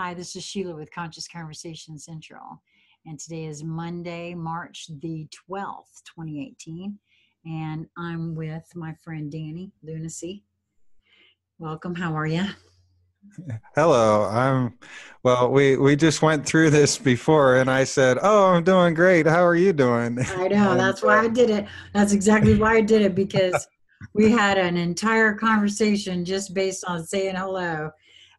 Hi, this is Shelia with Conscious Conversation Central. And today is Monday, March the 12th, 2018. And I'm with my friend Danny Lunacy. Welcome. How are you? Hello. I'm well, we we just went through this before and I said, "Oh, I'm doing great. How are you doing?" I know. That's why I did it. That's exactly why I did it because we had an entire conversation just based on saying hello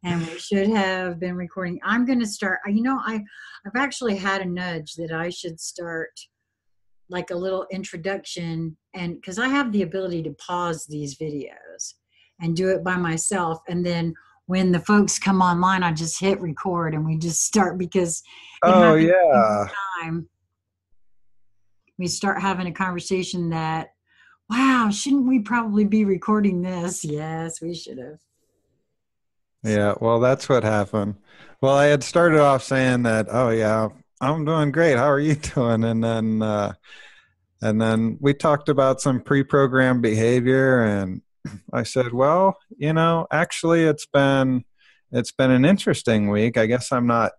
and we should have been recording. I'm going to start. You know, I I've actually had a nudge that I should start like a little introduction, and because I have the ability to pause these videos and do it by myself, and then when the folks come online, I just hit record and we just start because oh yeah, time we start having a conversation that wow, shouldn't we probably be recording this? Yes, we should have. Yeah, well, that's what happened. Well, I had started off saying that, oh yeah, I'm doing great. How are you doing? And then, uh, and then we talked about some pre-programmed behavior, and I said, well, you know, actually, it's been it's been an interesting week. I guess I'm not,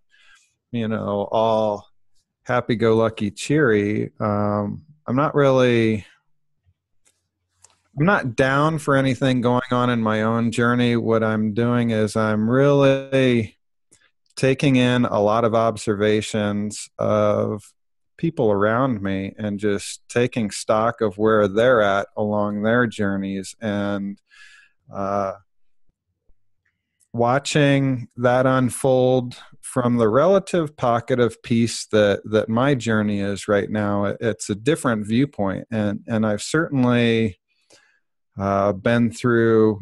you know, all happy-go-lucky, cheery. Um, I'm not really I'm not down for anything going on in my own journey. What I'm doing is I'm really taking in a lot of observations of people around me and just taking stock of where they're at along their journeys and uh, watching that unfold from the relative pocket of peace that that my journey is right now it's a different viewpoint and and I've certainly uh, been through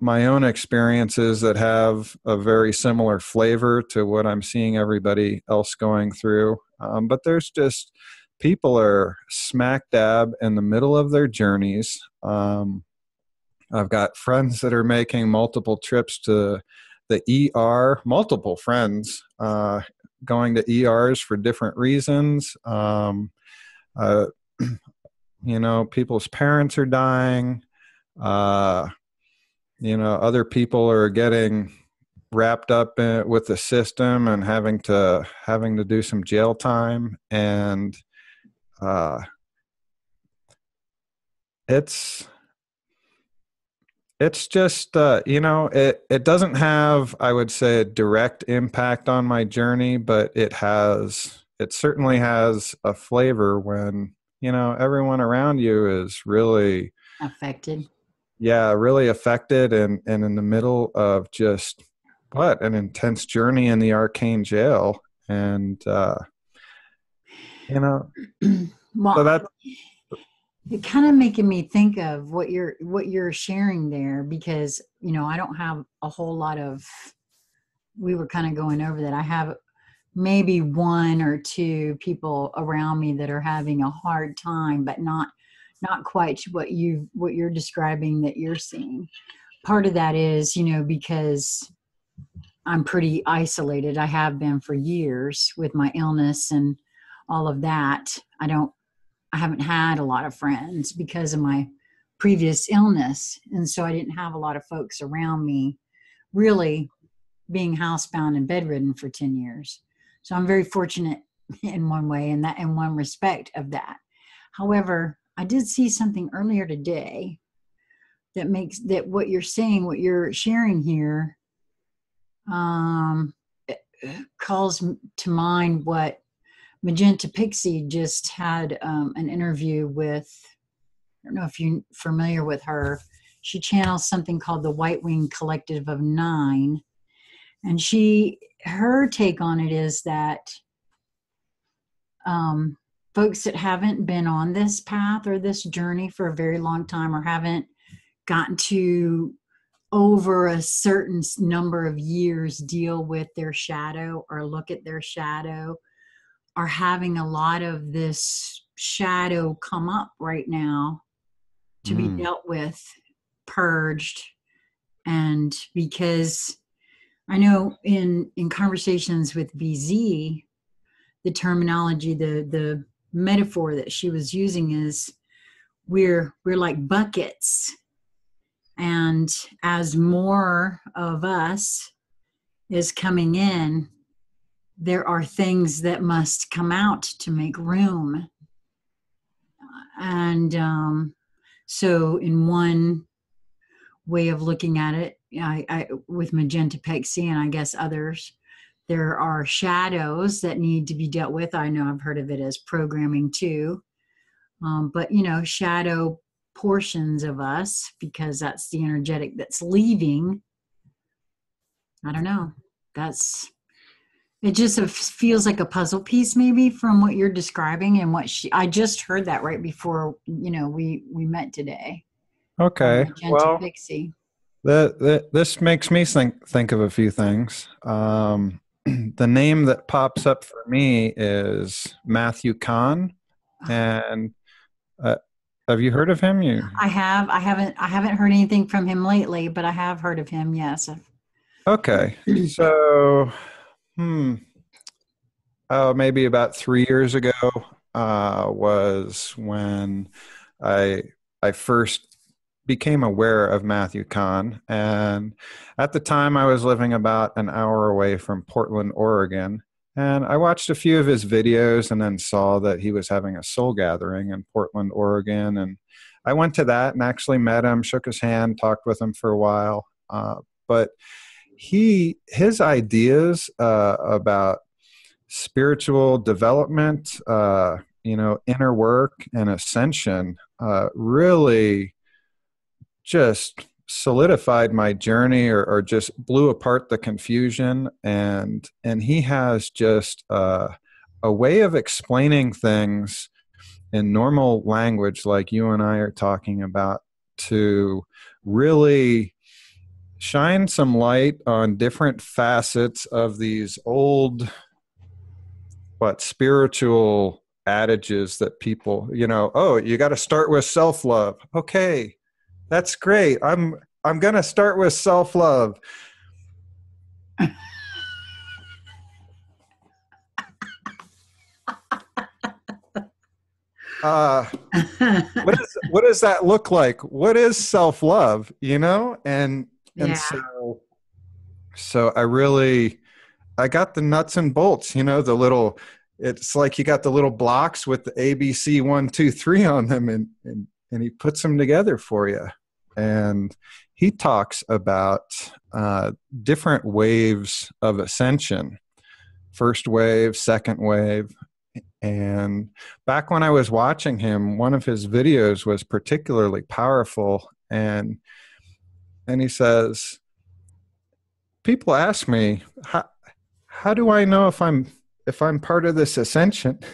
my own experiences that have a very similar flavor to what I'm seeing everybody else going through. Um, but there's just people are smack dab in the middle of their journeys. Um, I've got friends that are making multiple trips to the ER, multiple friends uh, going to ERs for different reasons. Um, uh, you know people's parents are dying uh you know other people are getting wrapped up in, with the system and having to having to do some jail time and uh it's it's just uh, you know it it doesn't have i would say a direct impact on my journey but it has it certainly has a flavor when you know everyone around you is really affected. Yeah really affected and and in the middle of just what an intense journey in the arcane jail and uh you know well, so that it kind of making me think of what you're what you're sharing there because you know i don't have a whole lot of we were kind of going over that. I have maybe one or two people around me that are having a hard time but not not quite what you what you're describing that you're seeing. Part of that is you know because i'm pretty isolated. I have been for years with my illness and all of that. I don't i haven't had a lot of friends because of my previous illness and so i didn't have a lot of folks around me really being housebound and bedridden for 10 years so I'm very fortunate in one way and that in one respect of that. However, I did see something earlier today that makes that what you're saying, what you're sharing here, um, calls to mind what Magenta Pixie just had um, an interview with. I don't know if you're familiar with her. She channels something called the White Wing Collective of Nine, and she her take on it is that um, folks that haven't been on this path or this journey for a very long time or haven't gotten to over a certain number of years deal with their shadow or look at their shadow are having a lot of this shadow come up right now to mm. be dealt with purged and because I know in in conversations with BZ, the terminology, the the metaphor that she was using is we're we're like buckets, and as more of us is coming in, there are things that must come out to make room. And um, so, in one way of looking at it, I, I, with magenta pixie and I guess others, there are shadows that need to be dealt with. I know I've heard of it as programming too, um, but you know, shadow portions of us because that's the energetic that's leaving. I don't know. That's it. Just feels like a puzzle piece, maybe from what you're describing and what she. I just heard that right before you know we we met today. Okay. well, Pixie. The, the, this makes me think think of a few things. Um, the name that pops up for me is Matthew Kahn, uh-huh. and uh, have you heard of him? You? I have. I haven't. I haven't heard anything from him lately, but I have heard of him. Yes. Okay. So, hmm. Oh, maybe about three years ago uh, was when I I first became aware of Matthew Kahn. And at the time, I was living about an hour away from Portland, Oregon. And I watched a few of his videos and then saw that he was having a soul gathering in Portland, Oregon. And I went to that and actually met him, shook his hand, talked with him for a while. Uh, but he, his ideas uh, about spiritual development, uh, you know, inner work and ascension uh, really just solidified my journey or, or, just blew apart the confusion. And and he has just uh, a way of explaining things in normal language like you and i are talking about to really shine some light on different facets of these old what spiritual adages that people you know oh you got to start with self-love. Okay that's great. I'm I'm going to start with self-love. uh, what, is, what does that look like? What is self-love, you know? And and yeah. so so I really I got the nuts and bolts, you know, the little it's like you got the little blocks with the ABC one, two, three on them and and, and he puts them together for you and he talks about uh, different waves of ascension first wave, second wave. And back when I was watching him, one of his videos was particularly powerful. And and he says, People ask me, how, how do I know if I'm if I'm part of this ascension?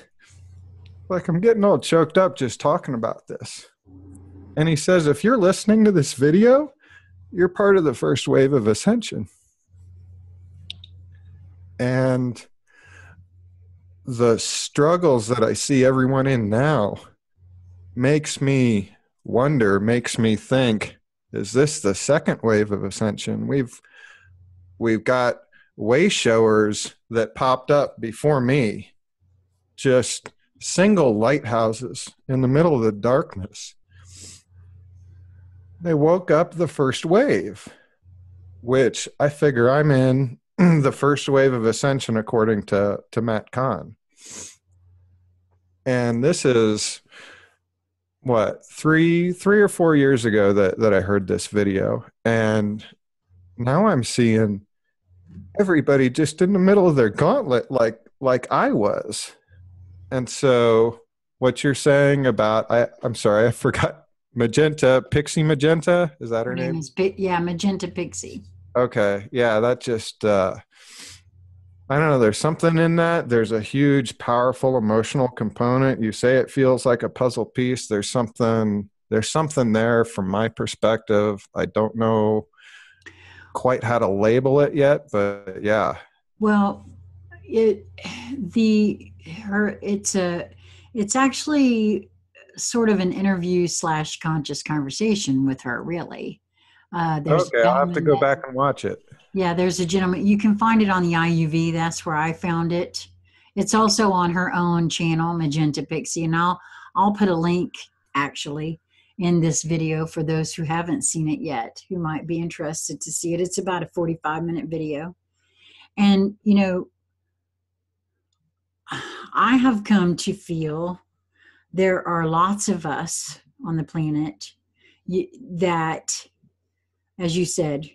Like I'm getting all choked up just talking about this. And he says, if you're listening to this video, you're part of the first wave of ascension. And the struggles that I see everyone in now makes me wonder, makes me think, is this the second wave of ascension? We've we've got way showers that popped up before me, just single lighthouses in the middle of the darkness they woke up the first wave, which I figure I'm in the first wave of ascension according to, to Matt Kahn. And this is what three three or four years ago that, that I heard this video. And now I'm seeing everybody just in the middle of their gauntlet like like I was. And so what you're saying about I, I'm sorry, I forgot Magenta Pixie Magenta is that her, her name? name? Is, yeah, Magenta Pixie. Okay, yeah, that just uh, I don't know. There's something in that. There's a huge, powerful emotional component. You say it feels like a puzzle piece. There's something. There's something there from my perspective. I don't know quite how to label it yet, but yeah. Well, it the her it's a it's actually sort of an interview slash conscious conversation with her, really. Uh, okay, I'll have to go that, back and watch it. Yeah, there's a gentleman. You can find it on the IUV. That's where I found it. It's also on her own channel, Magenta Pixie, and I'll I'll put a link actually in this video for those who haven't seen it yet, who might be interested to see it. It's about a 45 minute video. And, you know, I have come to feel there are lots of us on the planet that, as you said,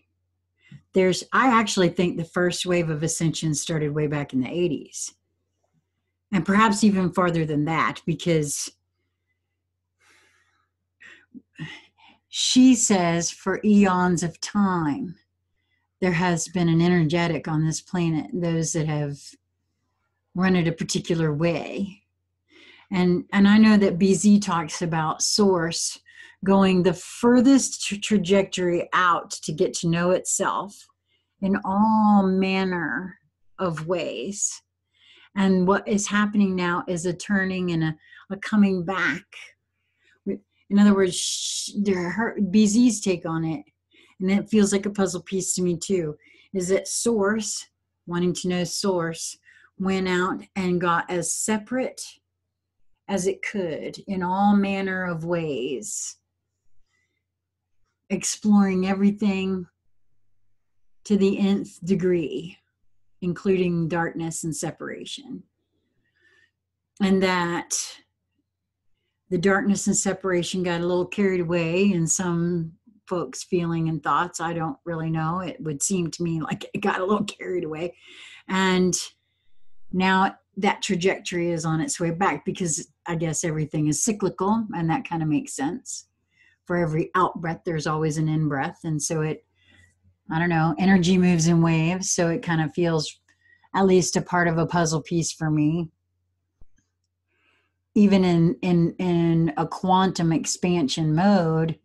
there's, I actually think the first wave of ascension started way back in the 80s. And perhaps even farther than that, because she says for eons of time, there has been an energetic on this planet, those that have run it a particular way. And, and I know that BZ talks about source going the furthest tra- trajectory out to get to know itself in all manner of ways. And what is happening now is a turning and a, a coming back. In other words, her, BZ's take on it, and it feels like a puzzle piece to me too, is that source, wanting to know source, went out and got as separate as it could in all manner of ways, exploring everything to the nth degree, including darkness and separation. And that the darkness and separation got a little carried away in some folks' feeling and thoughts. I don't really know. It would seem to me like it got a little carried away. And now that trajectory is on its way back because I guess everything is cyclical and that kind of makes sense. For every out breath, there's always an in breath. And so it, I don't know, energy moves in waves. So it kind of feels at least a part of a puzzle piece for me. Even in, in, in a quantum expansion mode,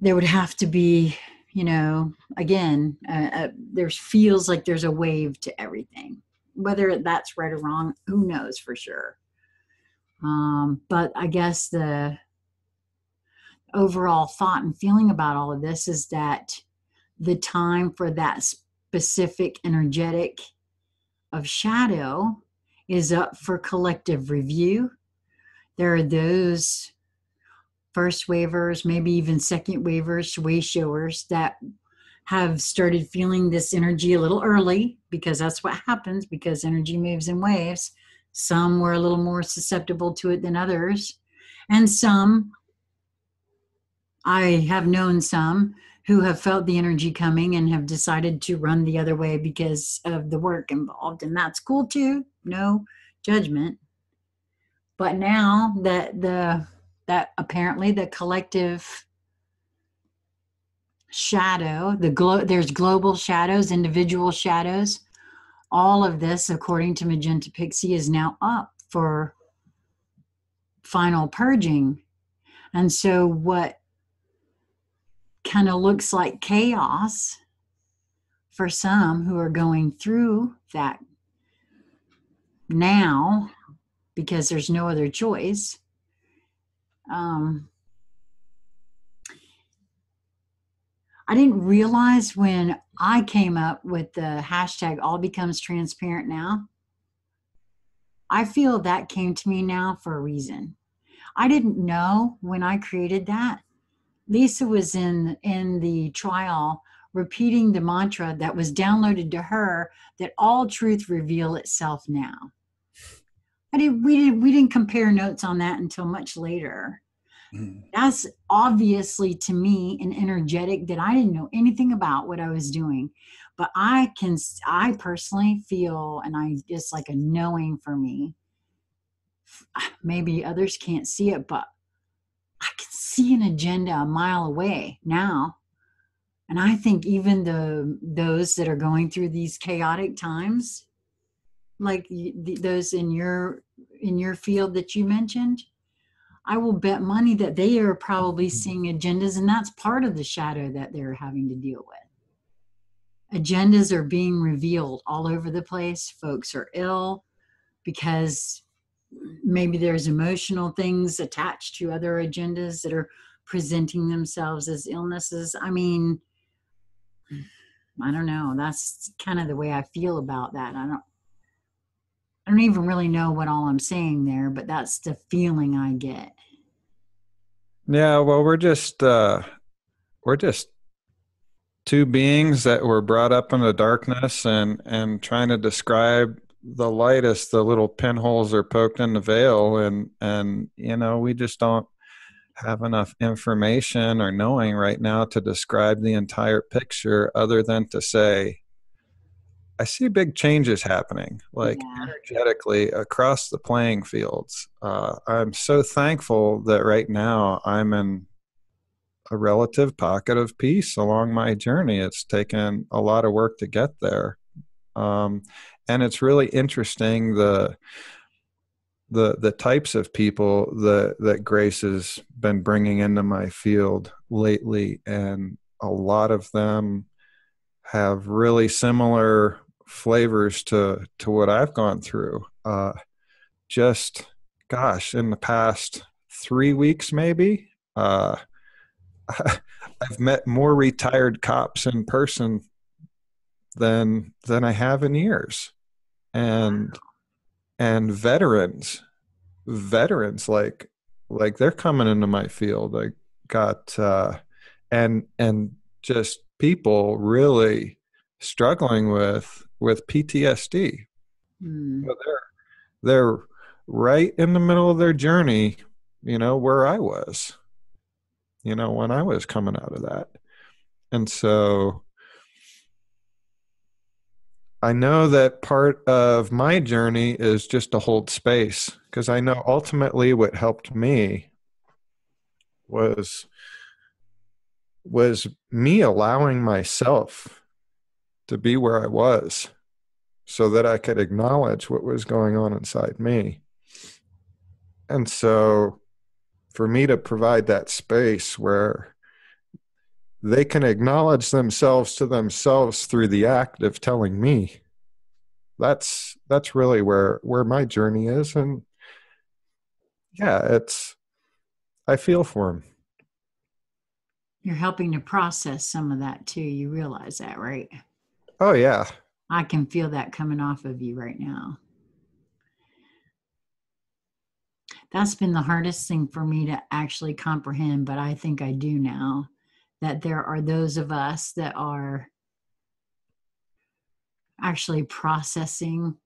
there would have to be, you know, again, uh, uh, there feels like there's a wave to everything whether that's right or wrong, who knows for sure. Um, but I guess the overall thought and feeling about all of this is that the time for that specific energetic of shadow is up for collective review. There are those first waivers, maybe even second waivers, way showers that have started feeling this energy a little early because that's what happens because energy moves in waves. Some were a little more susceptible to it than others. And some, I have known some who have felt the energy coming and have decided to run the other way because of the work involved. And that's cool too. No judgment. But now that the that apparently the collective shadow the glo- there's global shadows individual shadows all of this according to magenta pixie is now up for final purging. And so what kind of looks like chaos for some who are going through that now because there's no other choice um, I didn't realize when I came up with the hashtag all becomes transparent now. I feel that came to me now for a reason. I didn't know when I created that. Lisa was in in the trial repeating the mantra that was downloaded to her that all truth reveal itself now. I did we didn't we didn't compare notes on that until much later. Mm. That's obviously to me an energetic that I didn't know anything about what I was doing. But I can, I personally feel, and I just like a knowing for me. Maybe others can't see it, but I can see an agenda a mile away now. And I think even the those that are going through these chaotic times, like those in your in your field that you mentioned, I will bet money that they are probably mm-hmm. seeing agendas, and that's part of the shadow that they're having to deal with. Agendas are being revealed all over the place. Folks are ill because maybe there's emotional things attached to other agendas that are presenting themselves as illnesses. I mean, I don't know. That's kind of the way I feel about that. I don't I don't even really know what all I'm saying there, but that's the feeling I get. Yeah, well, we're just uh we're just two beings that were brought up in the darkness and and trying to describe the light as the little pinholes are poked in the veil and and you know we just don't have enough information or knowing right now to describe the entire picture other than to say i see big changes happening like yeah. energetically across the playing fields. Uh, i'm so thankful that right now i'm in a relative pocket of peace along my journey. It's taken a lot of work to get there. Um, and it's really interesting the the the types of people that that Grace has been bringing into my field lately, and a lot of them have really similar flavors to to what I've gone through. Uh, just gosh, in the past three weeks, maybe uh, I've met more retired cops in person than than I have in years, and and veterans, veterans like like they're coming into my field. I got uh, and and just people really struggling with with PTSD. Mm. So they're they're right in the middle of their journey, you know, where I was, you know, when I was coming out of that. And so I know that part of my journey is just to hold space because I know ultimately what helped me was was me allowing myself to be where I was so that I could acknowledge what was going on inside me. And so for me to provide that space where they can acknowledge themselves to themselves through the act of telling me that's that's really where where my journey is. And yeah it's i feel for them you're helping to process some of that too. You realize that right oh yeah. I can feel that coming off of you right now. That's been the hardest thing for me to actually comprehend but i think i do now that there are those of us that are actually processing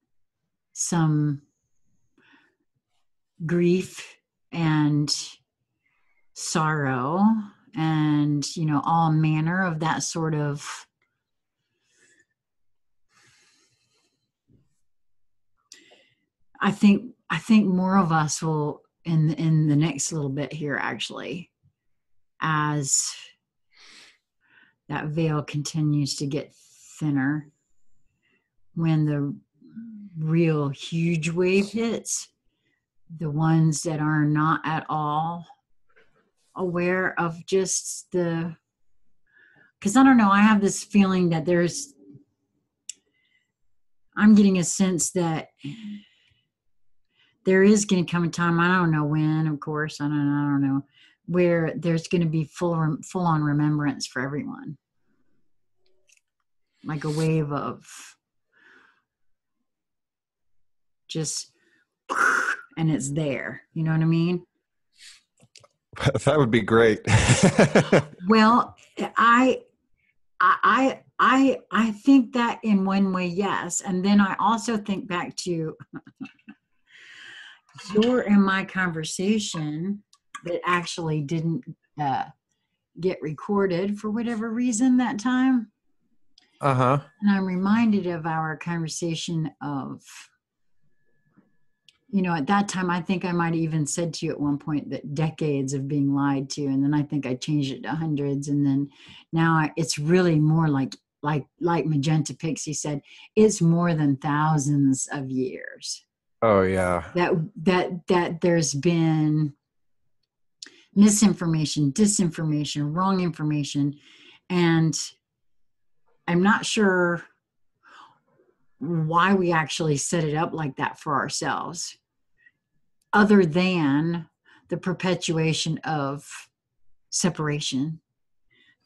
some grief and sorrow and you know all manner of that sort of i think i think more of us will in in the next little bit here actually as that veil continues to get thinner when the real huge wave hits the ones that are not at all aware of just the because i don't know i have this feeling that there's i'm getting a sense that there is going to come a time i don't know when of course i don't, I don't know where there's going to be full full on remembrance for everyone. Like a wave of just and it's there you know what i mean? That would be great. Well i i i i think that in one way yes and then i also think back to your and my conversation that actually didn't uh, get recorded for whatever reason that time. Uh huh. And I'm reminded of our conversation of, you know, at that time, I think I might have even said to you at one point that decades of being lied to, and then I think I changed it to hundreds, and then now it's really more like like like Magenta Pixie said, it's more than thousands of years. Oh yeah. That that that there's been misinformation, disinformation, wrong information. And I'm not sure why we actually set it up like that for ourselves, other than the perpetuation of separation,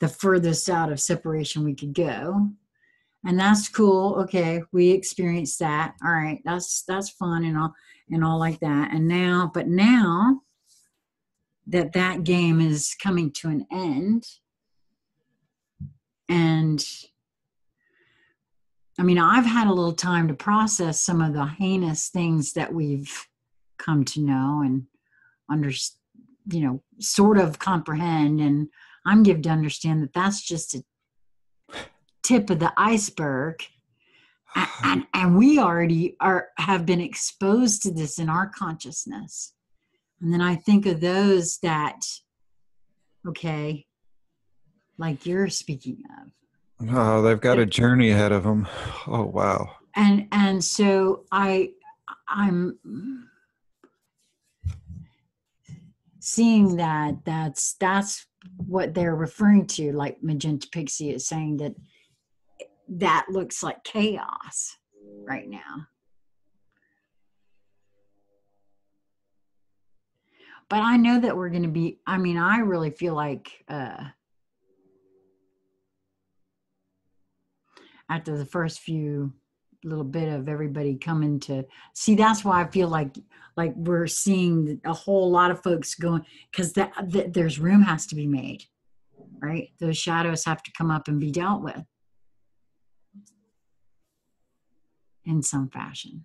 the furthest out of separation we could go. And that's cool. Okay, we experienced that. All right, that's that's fun and all and all like that. And now, but now that that game is coming to an end and I mean, I've had a little time to process some of the heinous things that we've come to know and under, you know, sort of comprehend. And I'm given to understand that that's just a tip of the iceberg. And, and, we already are have been exposed to this in our consciousness. And then I think of those that, okay, like you're speaking of Oh, they've got a journey ahead of them. Oh, wow. And and so I I'm seeing that that's that's what they're referring to like magenta pixie is saying that that looks like chaos right now. But i know that we're going to be i mean i really feel like uh after the first few little bit of everybody coming to see that's why i feel like like we're seeing a whole lot of folks going because that, that there's room has to be made right? Those shadows have to come up and be dealt with in some fashion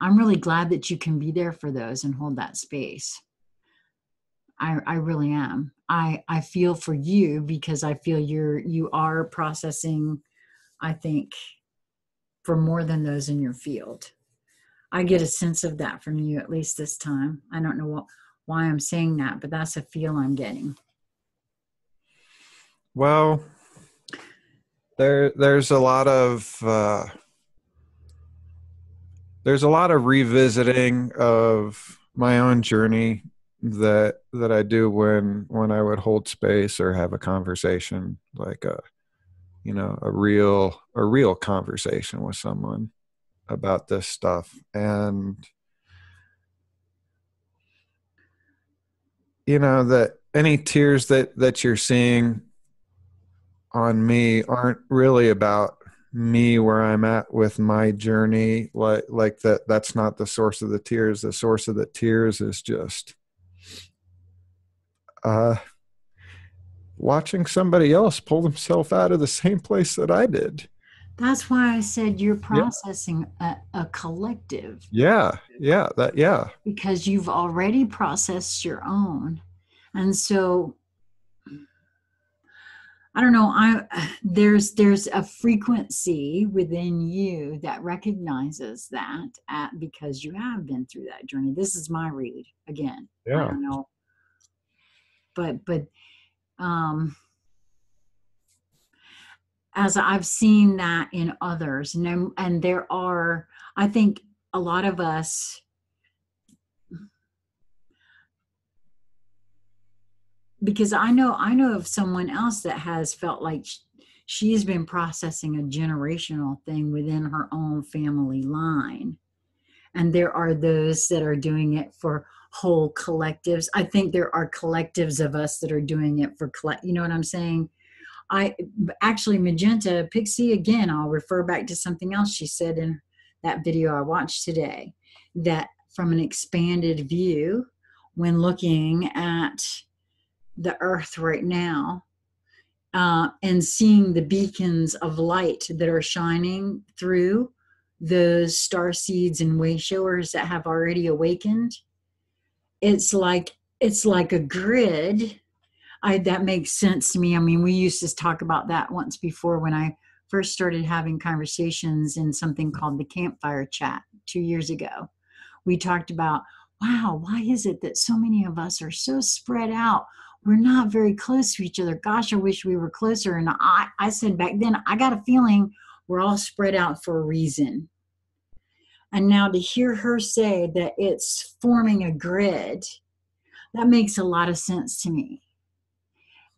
i'm really glad that you can be there for those and hold that space i i really am i i feel for you because i feel you're you are processing I think, for more than those in your field. I get a sense of that from you, at least this time. I don't know what, why I'm saying that, but that's a feel I'm getting. Well, there there's a lot of uh, there's a lot of revisiting of my own journey that that I do when when I would hold space or have a conversation like a you know a real a real conversation with someone about this stuff. And you know that any tears that that you're seeing on me aren't really about me where i'm at with my journey like like that that's not the source of the tears the source of the tears is just uh watching somebody else pull themselves out of the same place that I did. That's why I said you're processing yeah. a, a, collective. Yeah, yeah, that yeah. Because you've already processed your own, and so I don't know. I there's there's a frequency within you that recognizes that at, because you have been through that journey. This is my read again. Yeah. I don't know, but but um, as I've seen that in others, and, and there are, I think a lot of us because I know I know of someone else that has felt like she's been processing a generational thing within her own family line. And there are those that are doing it for whole collectives. I think there are collectives of us that are doing it for collect. You know what I'm saying? I actually magenta pixie again. I'll refer back to something else she said in that video I watched today. That from an expanded view, when looking at the Earth right now, uh, and seeing the beacons of light that are shining through those star seeds and way showers that have already awakened it's like it's like a grid I, that makes sense to me. I mean, we used to talk about that once before when I first started having conversations in something called the campfire chat two years ago. We talked about, wow, why is it that so many of us are so spread out? We're not very close to each other. Gosh, I wish we were closer. And I, I said back then, I got a feeling we're all spread out for a reason. And now to hear her say that it's forming a grid, that makes a lot of sense to me.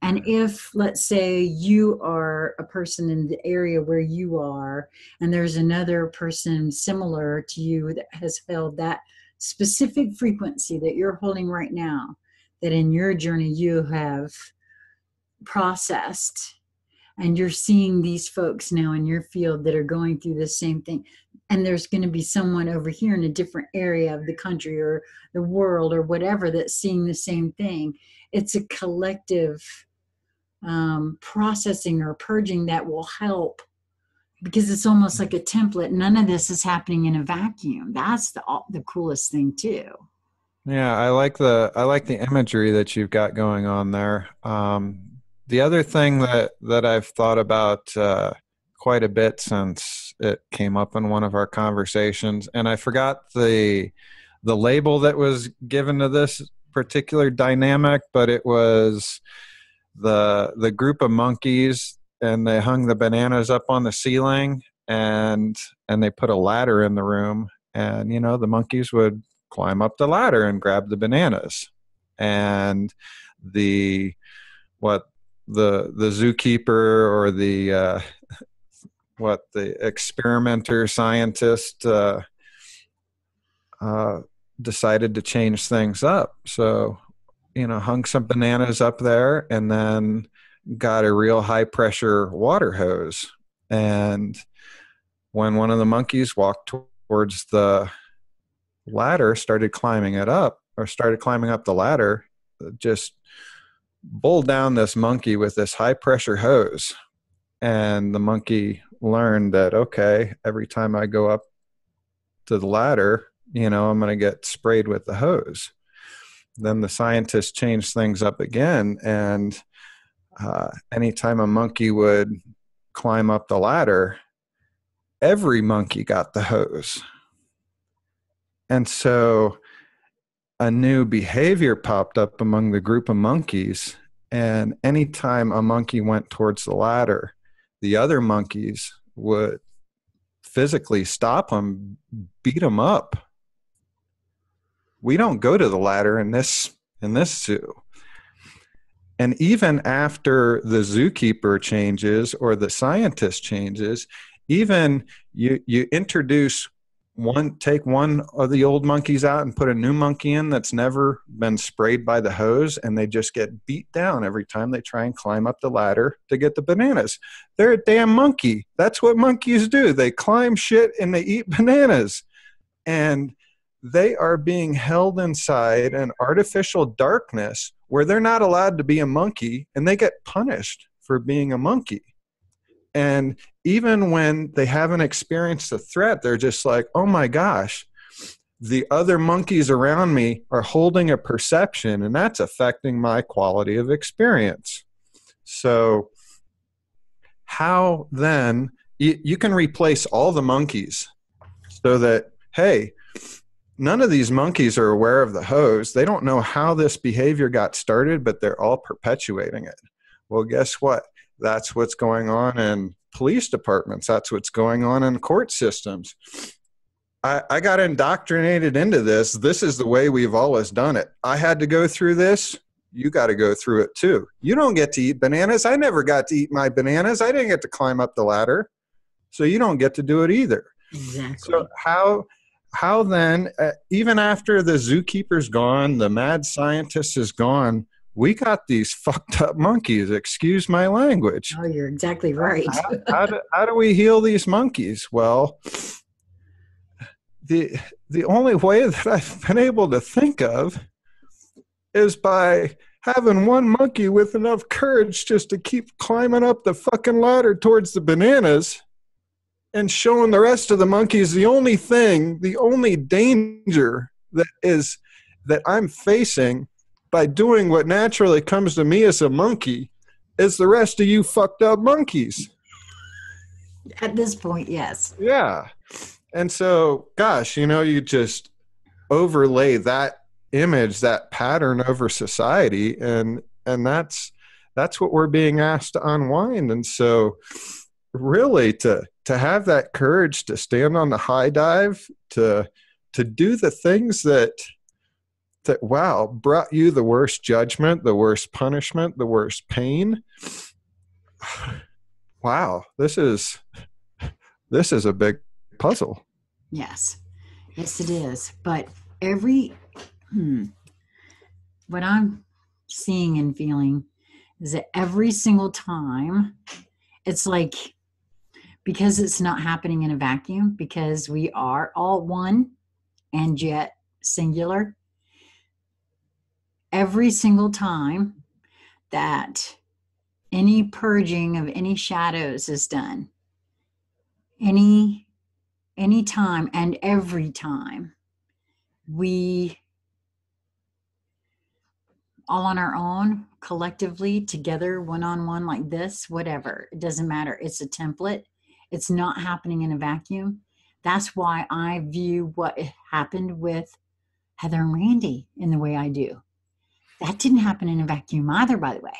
And if, let's say, you are a person in the area where you are, and there's another person similar to you that has held that specific frequency that you're holding right now, that in your journey you have processed, and you're seeing these folks now in your field that are going through the same thing, and there's going to be someone over here in a different area of the country or the world or whatever that's seeing the same thing it's a collective um, processing or purging that will help because it's almost like a template. None of this is happening in a vacuum. That's the the coolest thing too. Yeah, I like the I like the imagery that you've got going on there. Um, the other thing that that I've thought about uh, quite a bit since it came up in one of our conversations, and I forgot the the label that was given to this particular dynamic, but it was the the group of monkeys, and they hung the bananas up on the ceiling, and and they put a ladder in the room, and you know the monkeys would climb up the ladder and grab the bananas. And the what the the zookeeper or the uh, what the experimenter scientist uh, uh, decided to change things up. So you know hung some bananas up there and then got a real high pressure water hose. And when one of the monkeys walked towards the ladder, started climbing it up, or started climbing up the ladder, just bulled down this monkey with this high pressure hose. And the monkey learned that, okay, every time I go up to the ladder, you know, I'm going to get sprayed with the hose. Then the scientist changed things up again. And uh, anytime a monkey would climb up the ladder, every monkey got the hose. And so a new behavior popped up among the group of monkeys. And anytime a monkey went towards the ladder, the other monkeys would physically stop him, beat him up. We don't go to the ladder in this in this zoo. And even after the zookeeper changes or the scientist changes, even you you introduce one take one of the old monkeys out and put a new monkey in that's never been sprayed by the hose and they just get beat down every time they try and climb up the ladder to get the bananas. They're a damn monkey. That's what monkeys do. They climb shit and they eat bananas. And they are being held inside an artificial darkness where they're not allowed to be a monkey and they get punished for being a monkey. And even when they haven't experienced a threat, they're just like, oh my gosh, the other monkeys around me are holding a perception, and that's affecting my quality of experience. So, how then you, you can replace all the monkeys so that, hey, none of these monkeys are aware of the hose. They don't know how this behavior got started, but they're all perpetuating it. Well, guess what? That's what's going on in police departments. That's what's going on in court systems. I, I got indoctrinated into this. This is the way we've always done it. I had to go through this. You got to go through it too. You don't get to eat bananas. I never got to eat my bananas. I didn't get to climb up the ladder. So you don't get to do it either. Exactly. So how how then uh, even after the zookeeper's gone, the mad scientist is gone, we got these fucked up monkeys. Excuse my language. Oh, you're exactly right. how, how, do, how do we heal these monkeys? Well, the the only way that I've been able to think of is by having one monkey with enough courage just to keep climbing up the fucking ladder towards the bananas and showing the rest of the monkeys the only thing, the only danger that is that I'm facing by doing what naturally comes to me as a monkey is the rest of you fucked up monkeys. At this point, yes. Yeah. And so, gosh, you know, you just overlay that image, that pattern over society and and that's that's what we're being asked to unwind. And so really to to have that courage to stand on the high dive, to to do the things that that wow brought you the worst judgment the worst punishment the worst pain. Wow this is this is a big puzzle. Yes yes it is but every hmm, what i'm seeing and feeling is that every single time it's like because it's not happening in a vacuum because we are all one and yet singular every single time that any purging of any shadows is done, any any time and every time we all on our own collectively together one on one like this whatever it doesn't matter it's a template. It's not happening in a vacuum. That's why i view what happened with heather and randy in the way i do that didn't happen in a vacuum either by the way.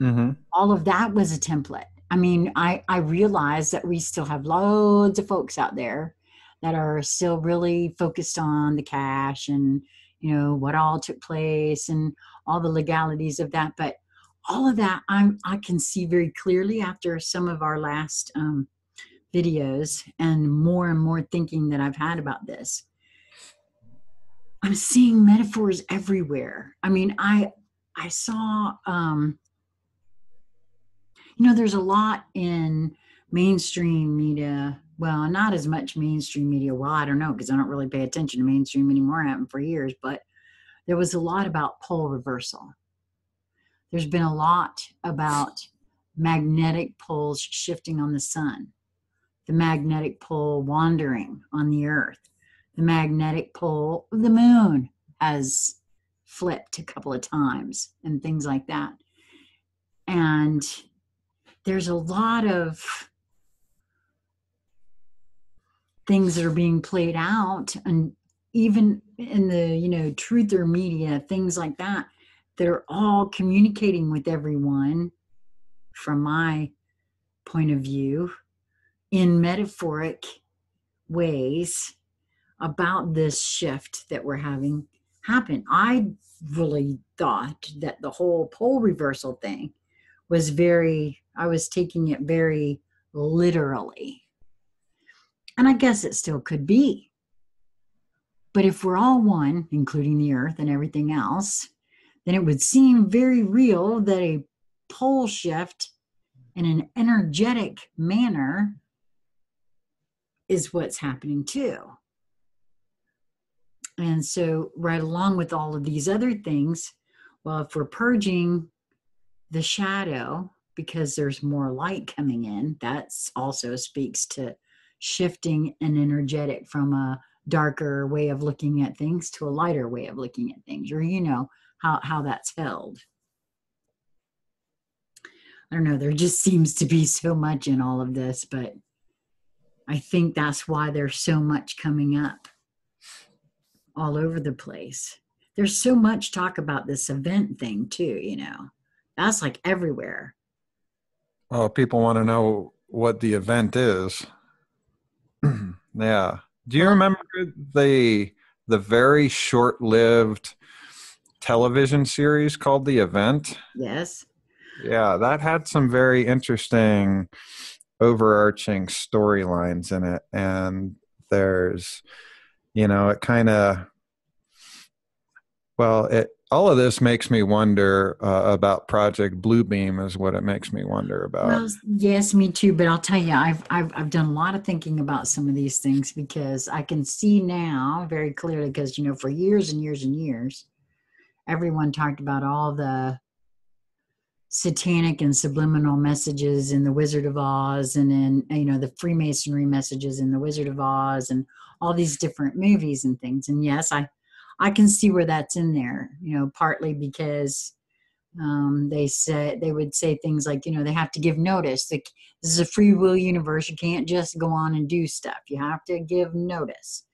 Mm-hmm. all of that was a template. I mean i i realize that we still have loads of folks out there that are still really focused on the cash and you know what all took place and all the legalities of that. But all of that i'm i can see very clearly after some of our last um, videos and more and more thinking that i've had about this i'm seeing metaphors everywhere i mean i i saw um you know there's a lot in mainstream media well, not as much mainstream media. Well, I don't know because I don't really pay attention to mainstream anymore. I haven't for years, but there was a lot about pole reversal. There's been a lot about magnetic poles shifting on the sun, the magnetic pole wandering on the earth, the magnetic pole of the moon has flipped a couple of times, and things like that. And there's a lot of things that are being played out and even in the you know truther media things like that they're all communicating with everyone from my point of view in metaphoric ways about this shift that we're having happen i really thought that the whole pole reversal thing was very i was taking it very literally and I guess it still could be. But if we're all one, including the earth and everything else, then it would seem very real that a pole shift in an energetic manner is what's happening too. And so, right along with all of these other things, well, if we're purging the shadow because there's more light coming in, that also speaks to shifting and energetic from a darker way of looking at things to a lighter way of looking at things or you know how how that's held. I don't know there just seems to be so much in all of this but i think that's why there's so much coming up all over the place there's so much talk about this event thing too you know that's like everywhere well people want to know what the event is yeah. Do you remember the the very short-lived television series called The Event? Yes. Yeah, that had some very interesting overarching storylines in it and there's you know, it kind of well, it all of this makes me wonder uh, about Project Bluebeam. Is what it makes me wonder about. Well, yes, me too. But I'll tell you, I've I've I've done a lot of thinking about some of these things because I can see now very clearly. Because you know, for years and years and years, everyone talked about all the satanic and subliminal messages in the Wizard of Oz, and in you know the Freemasonry messages in the Wizard of Oz, and all these different movies and things. And yes, I I can see where that's in there, you know, partly because um, they said they would say things like, you know, they have to give notice. Like this is a free will universe. You can't just go on and do stuff. You have to give notice,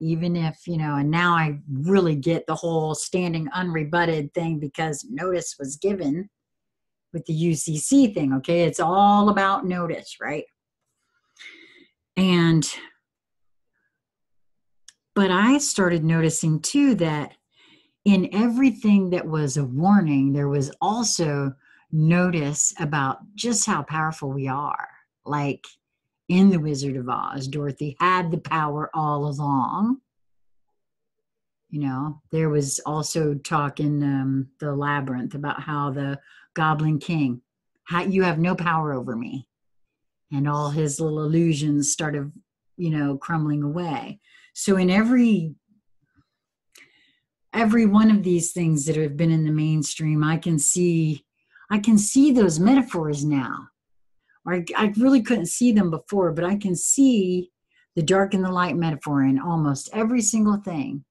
even if you know. And now I really get the whole standing unrebutted thing because notice was given with the UCC thing. Okay, it's all about notice, right? And but I started noticing too that in everything that was a warning, there was also notice about just how powerful we are. Like in The Wizard of Oz, Dorothy had the power all along. You know, there was also talk in um, the labyrinth about how the Goblin King, how, you have no power over me. And all his little illusions started, you know, crumbling away. So in every every one of these things that have been in the mainstream, I can see I can see those metaphors now. Or I, I really couldn't see them before, but I can see the dark and the light metaphor in almost every single thing.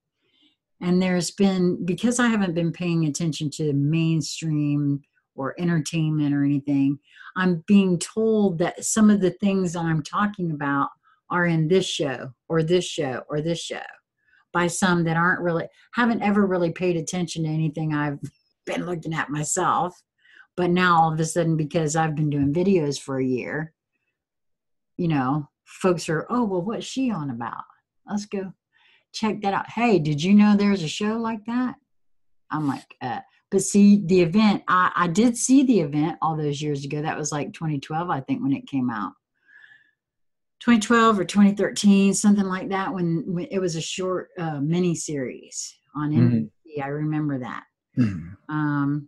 And there's been, because I haven't been paying attention to the mainstream or entertainment or anything, I'm being told that some of the things I'm talking about are in this show or this show or this show by some that aren't really, haven't ever really paid attention to anything I've been looking at myself. But now all of a sudden, because I've been doing videos for a year, you know, folks are, oh, well, what's she on about? Let's go check that out. Hey, did you know there's a show like that? I'm like, uh, but see the event, I, I did see the event all those years ago. That was like 2012, I think, when it came out. 2012 or 2013, something like that, when, when it was a short uh, mini series on NBC. Mm-hmm. I remember that. Mm-hmm. Um,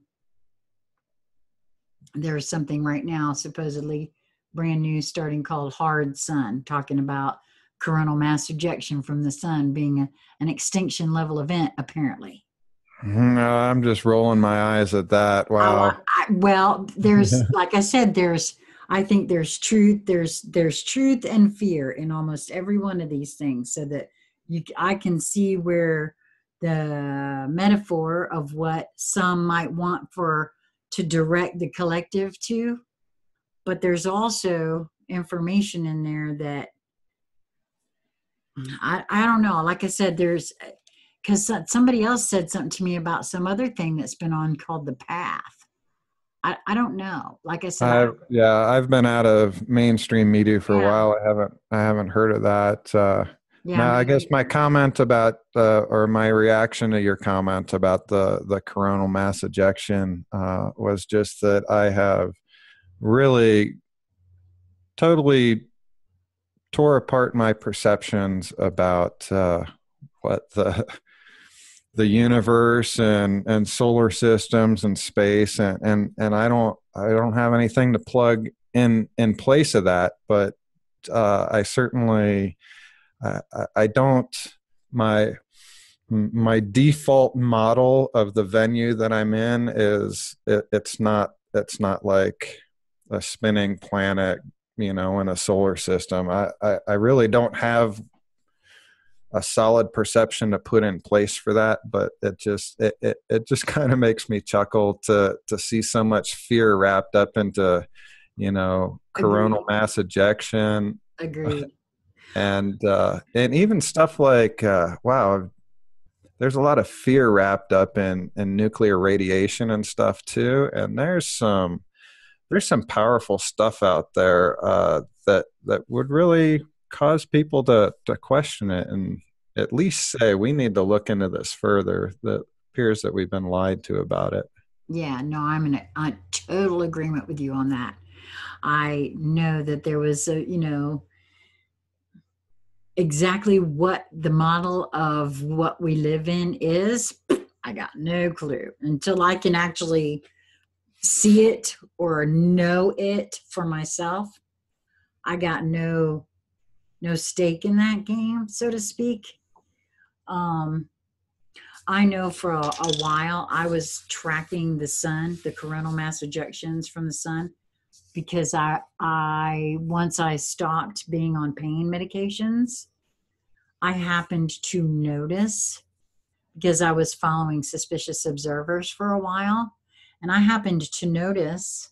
there's something right now, supposedly brand new, starting called Hard Sun, talking about coronal mass ejection from the sun being a, an extinction level event, apparently. Mm-hmm. No, I'm just rolling my eyes at that. Oh, wow. Oh, I, well, there's, like I said, there's, I think there's truth, there's, there's truth and fear in almost every one of these things, so that you, I can see where the metaphor of what some might want for to direct the collective to, but there's also information in there that I, I don't know. Like I said, there's because somebody else said something to me about some other thing that's been on called the path. I, I don't know. Like I said, I've, yeah, I've been out of mainstream media for yeah. a while. I haven't I haven't heard of that. Uh, yeah, now, I guess my comment about uh, or my reaction to your comment about the the coronal mass ejection uh, was just that I have really totally tore apart my perceptions about uh, what the the universe and and solar systems and space and and and I don't I don't have anything to plug in in place of that, but uh, I certainly I, I don't my my default model of the venue that I'm in is it, it's not it's not like a spinning planet you know in a solar system. I, I, I really don't have a solid perception to put in place for that but it just it, it, it just kind of makes me chuckle to to see so much fear wrapped up into you know coronal Agreed. mass ejection Agreed. and uh and even stuff like uh wow there's a lot of fear wrapped up in in nuclear radiation and stuff too and there's some there's some powerful stuff out there uh, that that would really cause people to to question it and at least say we need to look into this further. That appears that we've been lied to about it. Yeah, no, I'm in a, a total agreement with you on that. I know that there was a you know exactly what the model of what we live in is. I got no clue until I can actually see it or know it for myself i got no no stake in that game so to speak. Um i know for a, a while i was tracking the sun the coronal mass ejections from the sun because i i once i stopped being on pain medications i happened to notice because i was following suspicious observers for a while. And I happened to notice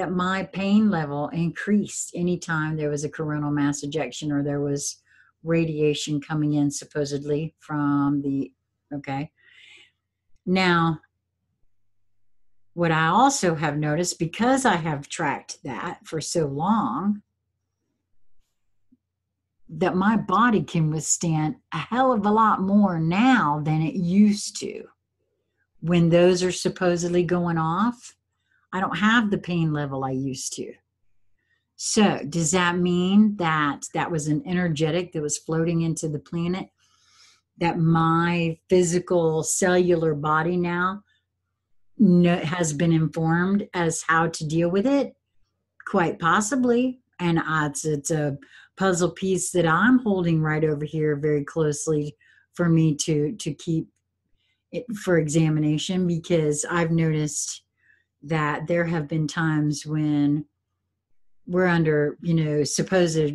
that my pain level increased anytime there was a coronal mass ejection or there was radiation coming in supposedly from the okay. Now what i also have noticed because i have tracked that for so long that my body can withstand a hell of a lot more now than it used to when those are supposedly going off, I don't have the pain level I used to. So, does that mean that that was an energetic that was floating into the planet? That my physical cellular body now has been informed as how to deal with it? Quite possibly. And uh, it's, it's a puzzle piece that I'm holding right over here very closely for me to, to keep it for examination because I've noticed that there have been times when we're under, you know, supposed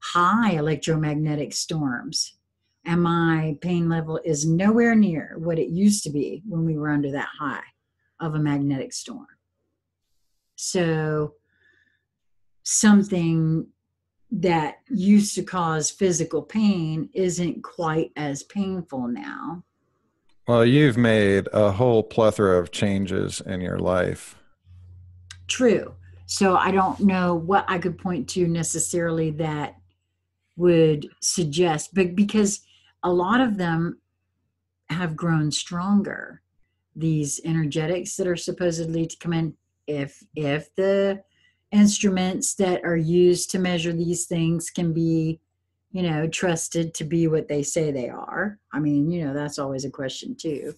high electromagnetic storms and my pain level is nowhere near what it used to be when we were under that high of a magnetic storm. So, something that used to cause physical pain isn't quite as painful now. Well, you've made a whole plethora of changes in your life. True. So I don't know what I could point to necessarily that would suggest, but because a lot of them have grown stronger, these energetics that are supposedly to come in, if if the instruments that are used to measure these things can be you know trusted to be what they say they are. I mean you know that's always a question too.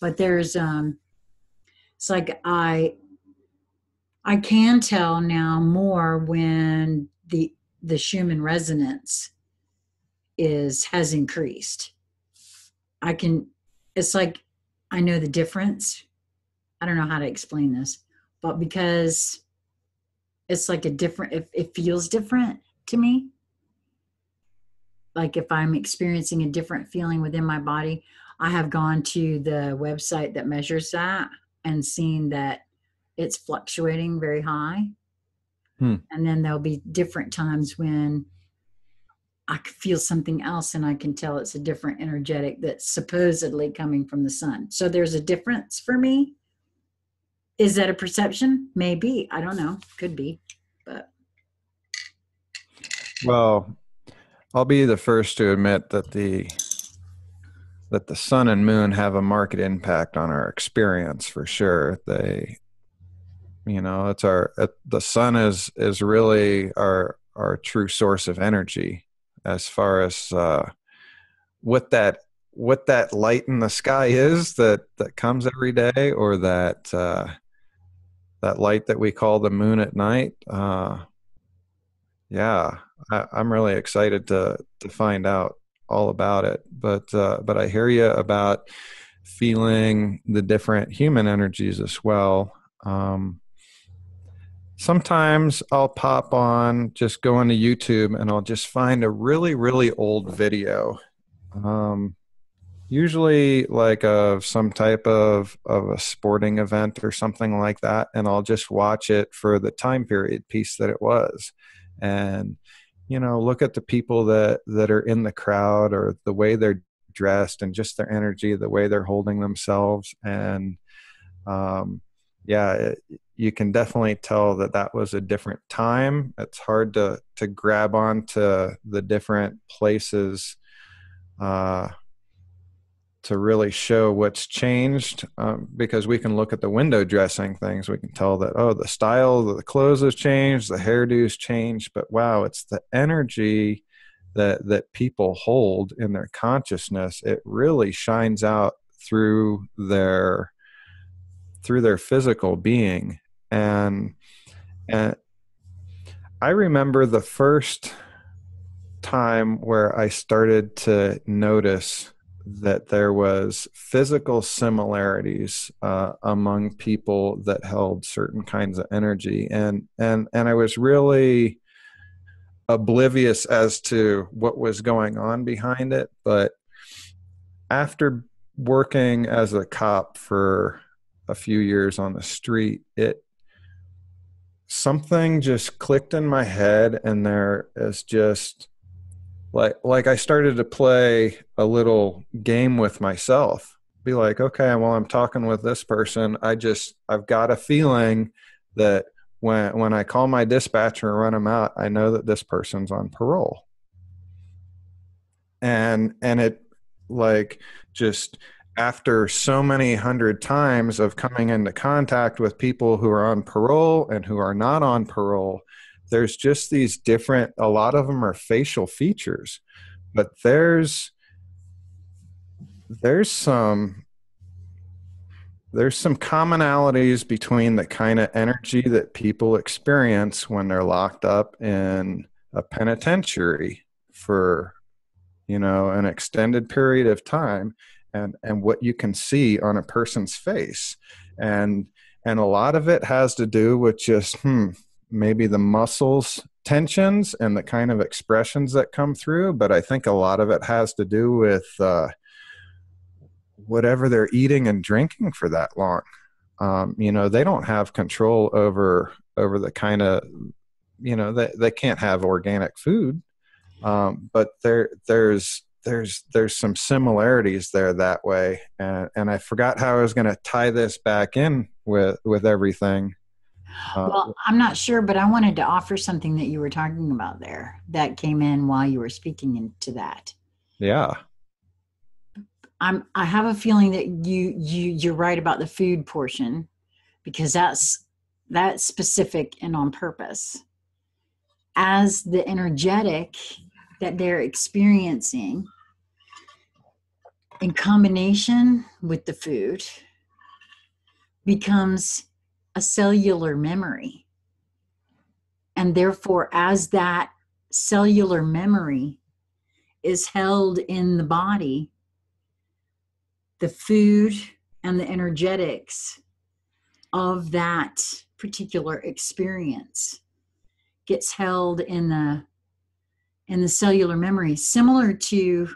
But there's um it's like i i can tell now more when the the schumann resonance is has increased. I can it's like i know the difference. I don't know how to explain this but because it's like a different it, it feels different to me like if i'm experiencing a different feeling within my body i have gone to the website that measures that and seen that it's fluctuating very high hmm. and then there'll be different times when i feel something else and i can tell it's a different energetic that's supposedly coming from the sun so there's a difference for me is that a perception? Maybe. I don't know. Could be. But well, I'll be the first to admit that the that the sun and moon have a marked impact on our experience for sure. They you know, it's our it, the sun is is really our our true source of energy as far as uh what that what that light in the sky is that that comes every day or that uh that light that we call the moon at night. Uh, yeah, I, am really excited to to find out all about it. But uh, but I hear you about feeling the different human energies as well. Um, sometimes I'll pop on, just go into YouTube, and I'll just find a really really old video. Um, usually like of some type of of a sporting event or something like that and i'll just watch it for the time period piece that it was and you know look at the people that that are in the crowd or the way they're dressed and just their energy the way they're holding themselves and um yeah it, you can definitely tell that that was a different time. It's hard to to grab on to the different places uh to really show what's changed um, because we can look at the window dressing things. We can tell that oh the style of the clothes has changed the hairdos changed but wow it's the energy that that people hold in their consciousness. It really shines out through their through their physical being. And and i remember the first time where i started to notice that there was physical similarities uh, among people that held certain kinds of energy. And and and i was really oblivious as to what was going on behind it. But after working as a cop for a few years on the street it something just clicked in my head and there is just like like I started to play a little game with myself. Be like, okay, well I'm talking with this person, I just I've got a feeling that when when I call my dispatcher and run them out, I know that this person's on parole. And and it like just after so many hundred times of coming into contact with people who are on parole and who are not on parole, there's just these different a lot of them are facial features but there's there's some there's some commonalities between the kind of energy that people experience when they're locked up in a penitentiary for you know an extended period of time and and what you can see on a person's face. And and a lot of it has to do with just hmm maybe the muscles tensions and the kind of expressions that come through but i think a lot of it has to do with uh, whatever they're eating and drinking for that long. Um, you know they don't have control over over the kind of you know they, they can't have organic food um, but there there's there's there's some similarities there that way. And and i forgot how i was going to tie this back in with with everything uh, well i'm not sure but i wanted to offer something that you were talking about there that came in while you were speaking into that. Yeah. I'm i have a feeling that you you you're right about the food portion because that's that's specific and on purpose. As the energetic that they're experiencing in combination with the food becomes a cellular memory. And therefore, as that cellular memory is held in the body, the food and the energetics of that particular experience gets held in the in the cellular memory similar to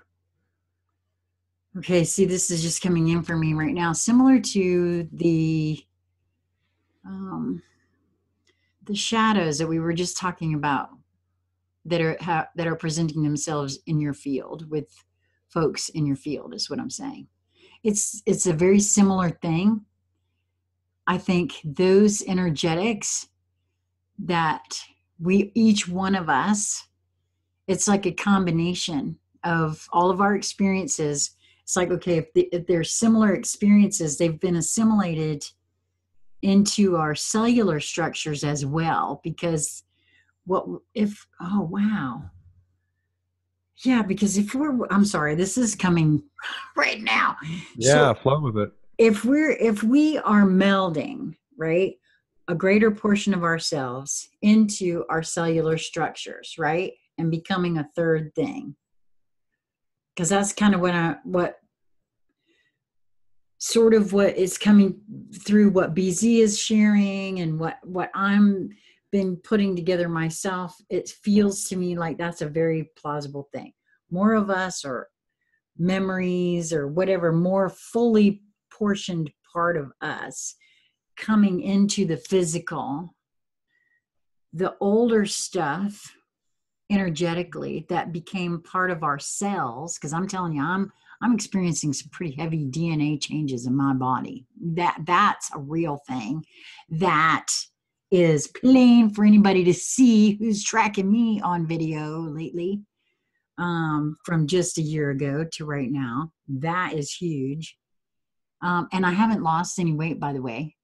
okay see this is just coming in for me right now similar to the um the shadows that we were just talking about that are ha- that are presenting themselves in your field with folks in your field is what i'm saying. It's it's a very similar thing. I think those energetics that we each one of us it's like a combination of all of our experiences. It's like okay if, the, if there's similar experiences they've been assimilated into our cellular structures as well because what if oh wow. Yeah because if we're i'm sorry this is coming right now. Yeah so flow with it. if we're if we are melding right a greater portion of ourselves into our cellular structures right and becoming a third thing. Because that's kind of what I what sort of what is coming through what BZ is sharing and what what I'm been putting together myself it feels to me like that's a very plausible thing. More of us or memories or whatever more fully portioned part of us coming into the physical the older stuff energetically that became part of our cells because i'm telling you i'm i'm experiencing some pretty heavy dna changes in my body. That that's a real thing that is plain for anybody to see who's tracking me on video lately um, from just a year ago to right now. That is huge. Um, and i haven't lost any weight by the way.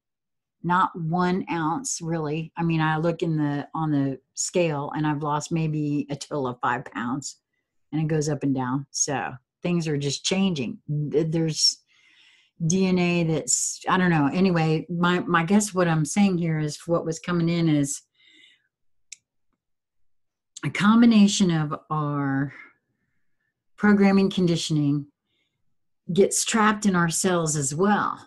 Not one ounce really. I mean i look in the on the scale and i've lost maybe a total of five pounds and it goes up and down. So things are just changing there's dna that's i don't know anyway my my guess what i'm saying here is what was coming in is a combination of our programming conditioning gets trapped in our cells as well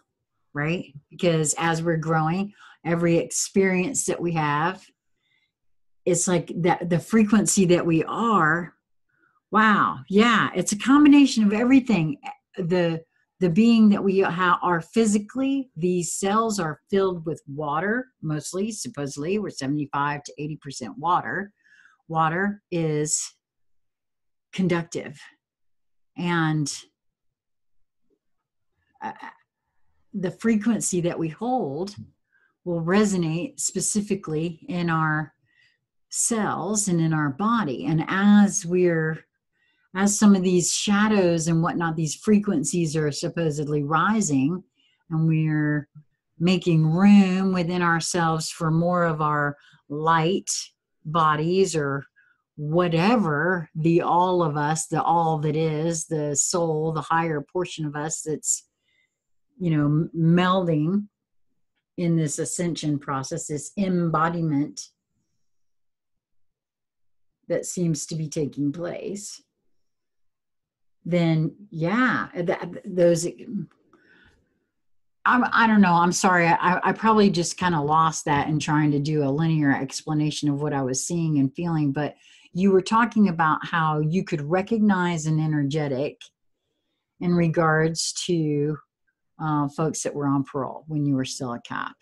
right? Because as we're growing, every experience that we have, it's like that the frequency that we are. Wow, yeah, it's a combination of everything. The the being that we are physically, these cells are filled with water, mostly, supposedly, we're 75 to 80% water. Water is conductive. And uh, the frequency that we hold will resonate specifically in our cells and in our body. And as we're, as some of these shadows and whatnot, these frequencies are supposedly rising, and we're making room within ourselves for more of our light bodies or whatever the all of us, the all that is, the soul, the higher portion of us that's you know melding in this ascension process this embodiment that seems to be taking place then yeah that, those I'm, I don't know. I'm sorry. I, I probably just kind of lost that in trying to do a linear explanation of what I was seeing and feeling. But you were talking about how you could recognize an energetic in regards to uh, folks that were on parole when you were still a cop.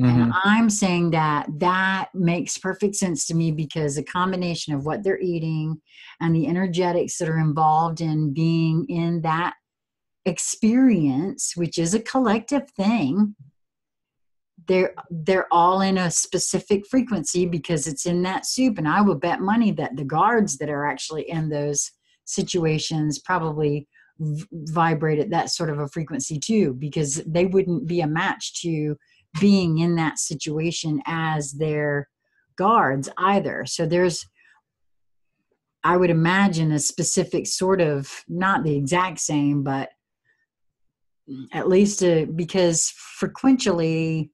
Mm-hmm. And I'm saying that that makes perfect sense to me because a combination of what they're eating and the energetics that are involved in being in that experience, which is a collective thing, they're they're all in a specific frequency because it's in that soup. And I will bet money that the guards that are actually in those situations probably v- vibrate at that sort of a frequency too, because they wouldn't be a match to being in that situation as their guards either. So there's I would imagine a specific sort of not the exact same, but at least uh, because frequently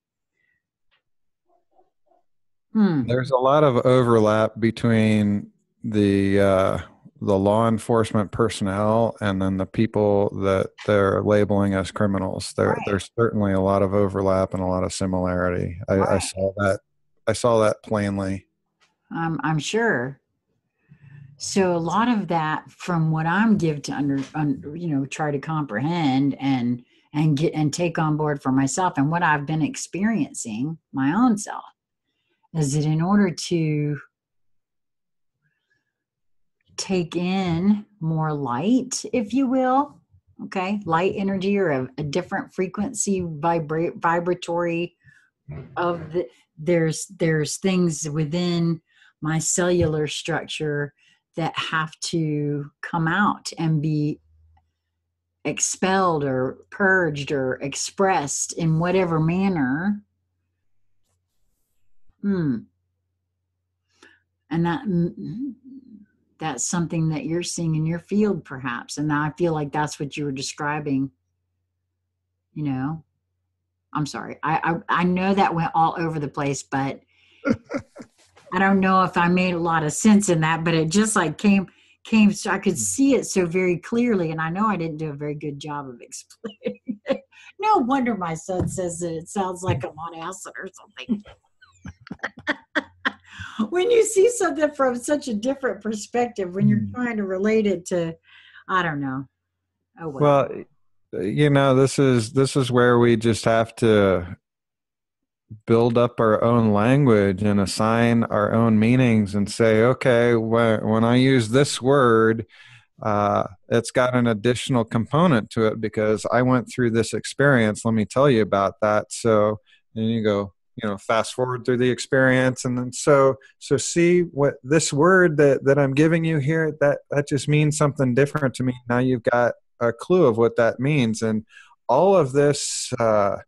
hmm. there's a lot of overlap between the uh, the law enforcement personnel and then the people that they're labeling as criminals there right. there's certainly a lot of overlap and a lot of similarity I, right. I saw that i saw that plainly um, i'm sure so a lot of that from what i'm give to under, under you know try to comprehend and and get and take on board for myself and what i've been experiencing my own self is that in order to take in more light if you will okay? Light energy or a, a different frequency vibra- vibratory of the there's there's things within my cellular structure that have to come out and be expelled or purged or expressed in whatever manner. Hmm. And that that's something that you're seeing in your field perhaps and i feel like that's what you were describing you know i'm sorry i i, I know that went all over the place but I don't know if I made a lot of sense in that, but it just like came came so I could mm. see it so very clearly, and I know I didn't do a very good job of explaining it. No wonder my son says that it sounds like I'm on acid or something. when you see something from such a different perspective, when you're mm. trying to relate it to, I don't know. Oh well. well you know this is this is where we just have to build up our own language and assign our own meanings and say, okay, when, when I use this word, uh, it's got an additional component to it because I went through this experience. Let me tell you about that. So, and you go, you know, fast forward through the experience, and then so so see what this word that that I'm giving you here that that just means something different to me. Now you've got a clue of what that means, and all of this. Uh,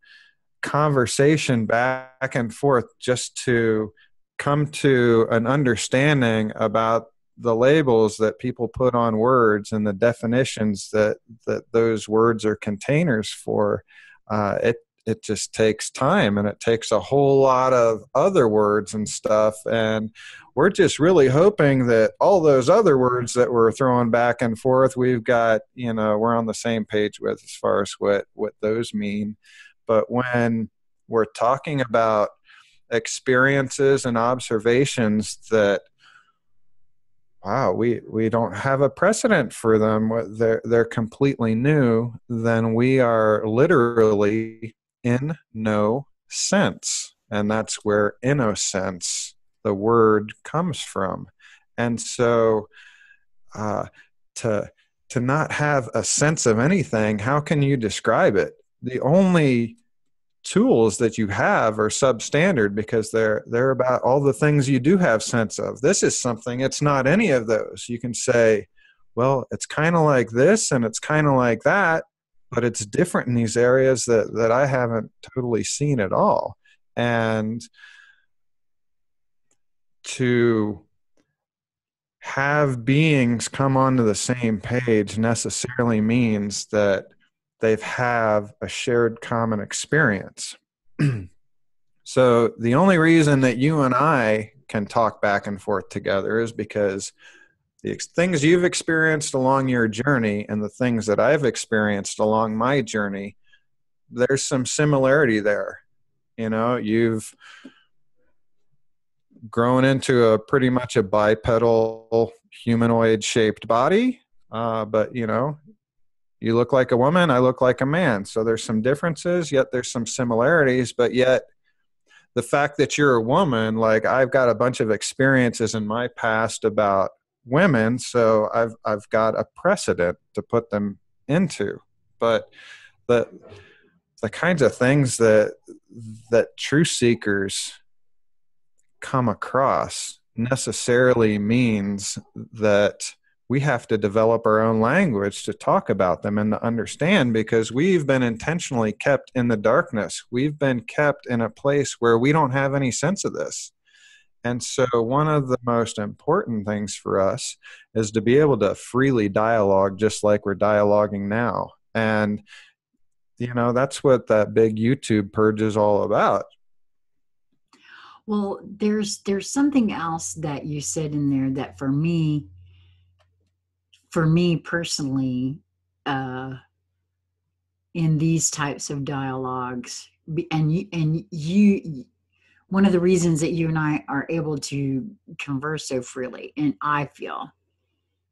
conversation back and forth just to come to an understanding about the labels that people put on words and the definitions that that those words are containers for uh, it it just takes time and it takes a whole lot of other words and stuff. And we're just really hoping that all those other words that we're throwing back and forth we've got you know we're on the same page with as far as what what those mean. But when we're talking about experiences and observations that wow we we don't have a precedent for them they're they're completely new then we are literally in no sense. And that's where innocence the word comes from. And so uh, to to not have a sense of anything how can you describe it? The only tools that you have are substandard because they're they're about all the things you do have sense of. This is something it's not any of those. You can say well it's kind of like this and it's kind of like that but it's different in these areas that that i haven't totally seen at all and to have beings come onto the same page necessarily means that they have a shared common experience. so the only reason that you and I can talk back and forth together is because the ex- things you've experienced along your journey and the things that I've experienced along my journey there's some similarity there. You know, you've grown into a pretty much a bipedal humanoid shaped body, uh, but you know, you look like a woman, I look like a man. So there's some differences, yet there's some similarities, but yet the fact that you're a woman, like I've got a bunch of experiences in my past about women, so I've I've got a precedent to put them into. But the the kinds of things that that truth seekers come across necessarily means that we have to develop our own language to talk about them and to understand because we've been intentionally kept in the darkness. We've been kept in a place where we don't have any sense of this. And so, one of the most important things for us is to be able to freely dialogue just like we're dialoguing now. And, you know, that's what that big YouTube purge is all about. Well, there's there's something else that you said in there that for me for me personally, uh, in these types of dialogues, and you, and you, one of the reasons that you and I are able to converse so freely, and I feel,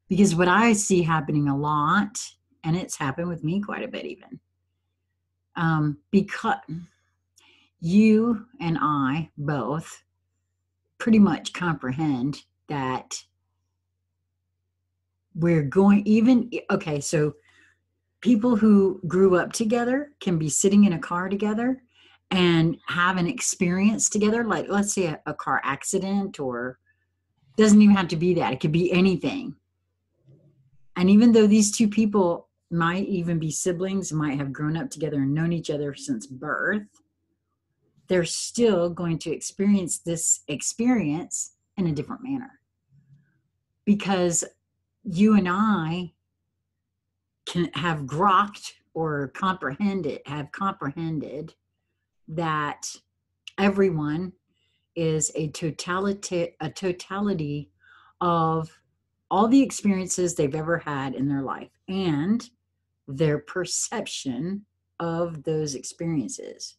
because what I see happening a lot, and it's happened with me quite a bit even, um, because you and I both pretty much comprehend that we're going even okay so people who grew up together can be sitting in a car together and have an experience together like let's say a, a car accident or doesn't even have to be that it could be anything. And even though these two people might even be siblings might have grown up together and known each other since birth they're still going to experience this experience in a different manner. Because you and I can have grokked or comprehended, have comprehended that everyone is a totality, a totality of all the experiences they've ever had in their life and their perception of those experiences.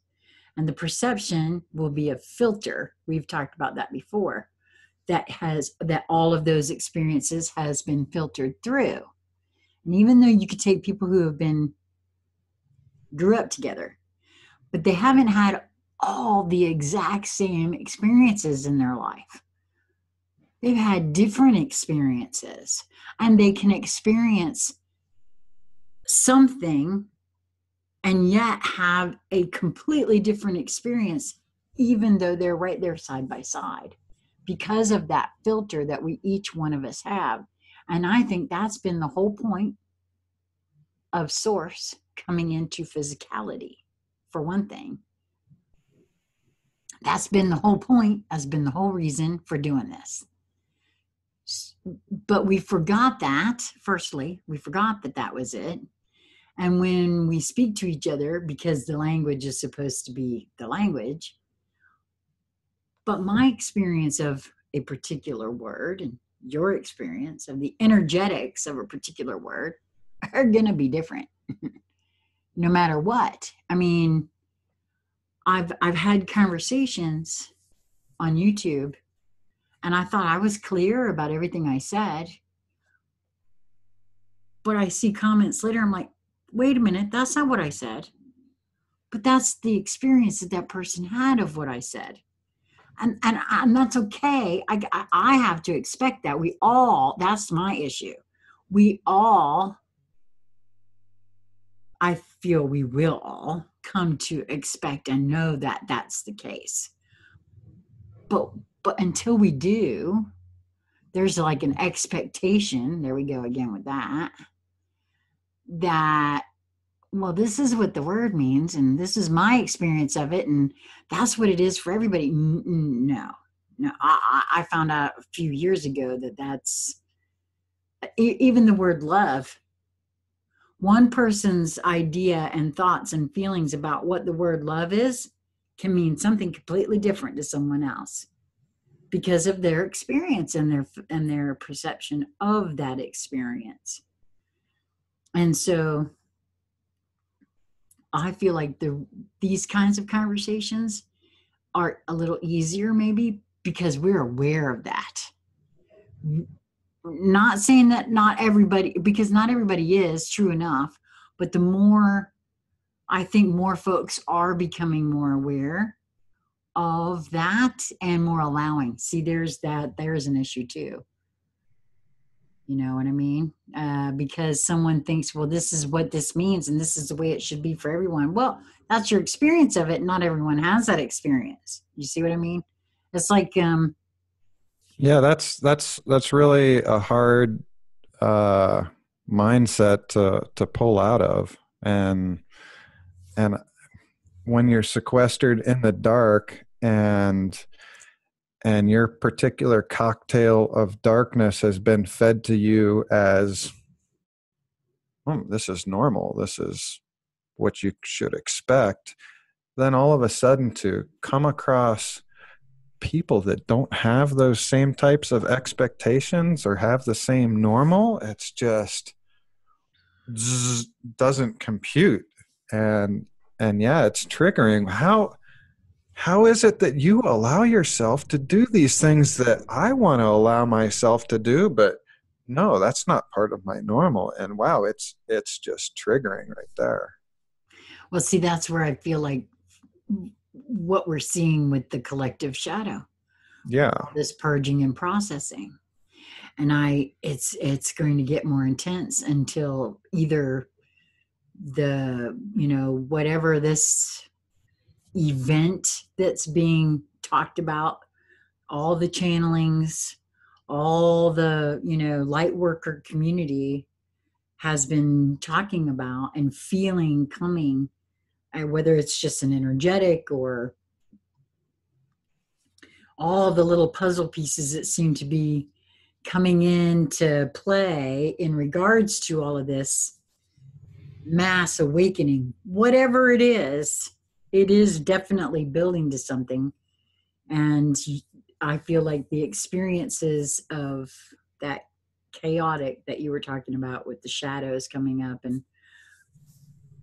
And the perception will be a filter. We've talked about that before that has that all of those experiences has been filtered through and even though you could take people who have been grew up together but they haven't had all the exact same experiences in their life they've had different experiences and they can experience something and yet have a completely different experience even though they're right there side by side because of that filter that we each one of us have. And I think that's been the whole point of source coming into physicality, for one thing. That's been the whole point, has been the whole reason for doing this. But we forgot that, firstly, we forgot that that was it. And when we speak to each other, because the language is supposed to be the language, but my experience of a particular word and your experience of the energetics of a particular word are going to be different no matter what. I mean, I've I've had conversations on YouTube and I thought I was clear about everything I said. But I see comments later I'm like, "Wait a minute, that's not what I said." But that's the experience that that person had of what I said and and and that's okay. I I have to expect that we all. That's my issue. We all. I feel we will all come to expect and know that that's the case. But but until we do, there's like an expectation. There we go again with that. That well, this is what the word means, and this is my experience of it, and that's what it is for everybody. No, no, I, I found out a few years ago that that's even the word love. One person's idea and thoughts and feelings about what the word love is can mean something completely different to someone else because of their experience and their and their perception of that experience. And so I feel like the these kinds of conversations are a little easier maybe because we're aware of that. Not saying that not everybody because not everybody is true enough, but the more I think more folks are becoming more aware of that and more allowing. See, there's that, there's an issue too. You know what I mean? Uh, because someone thinks, well, this is what this means and this is the way it should be for everyone. Well, that's your experience of it. Not everyone has that experience. You see what I mean? It's like, um, yeah, that's, that's, that's really a hard, uh, mindset to, to pull out of. And, and when you're sequestered in the dark and and your particular cocktail of darkness has been fed to you as oh, this is normal this is what you should expect then all of a sudden to come across people that don't have those same types of expectations or have the same normal it's just doesn't compute. And and yeah it's triggering. How how is it that you allow yourself to do these things that i want to allow myself to do but no that's not part of my normal. And wow it's it's just triggering right there. Well see that's where i feel like what we're seeing with the collective shadow. Yeah. This purging and processing. And i it's it's going to get more intense until either the you know whatever this event that's being talked about all the channelings all the you know light worker community has been talking about and feeling coming uh, whether it's just an energetic or all the little puzzle pieces that seem to be coming into play in regards to all of this mass awakening, whatever it is, it is definitely building to something. And I feel like the experiences of that chaotic that you were talking about with the shadows coming up and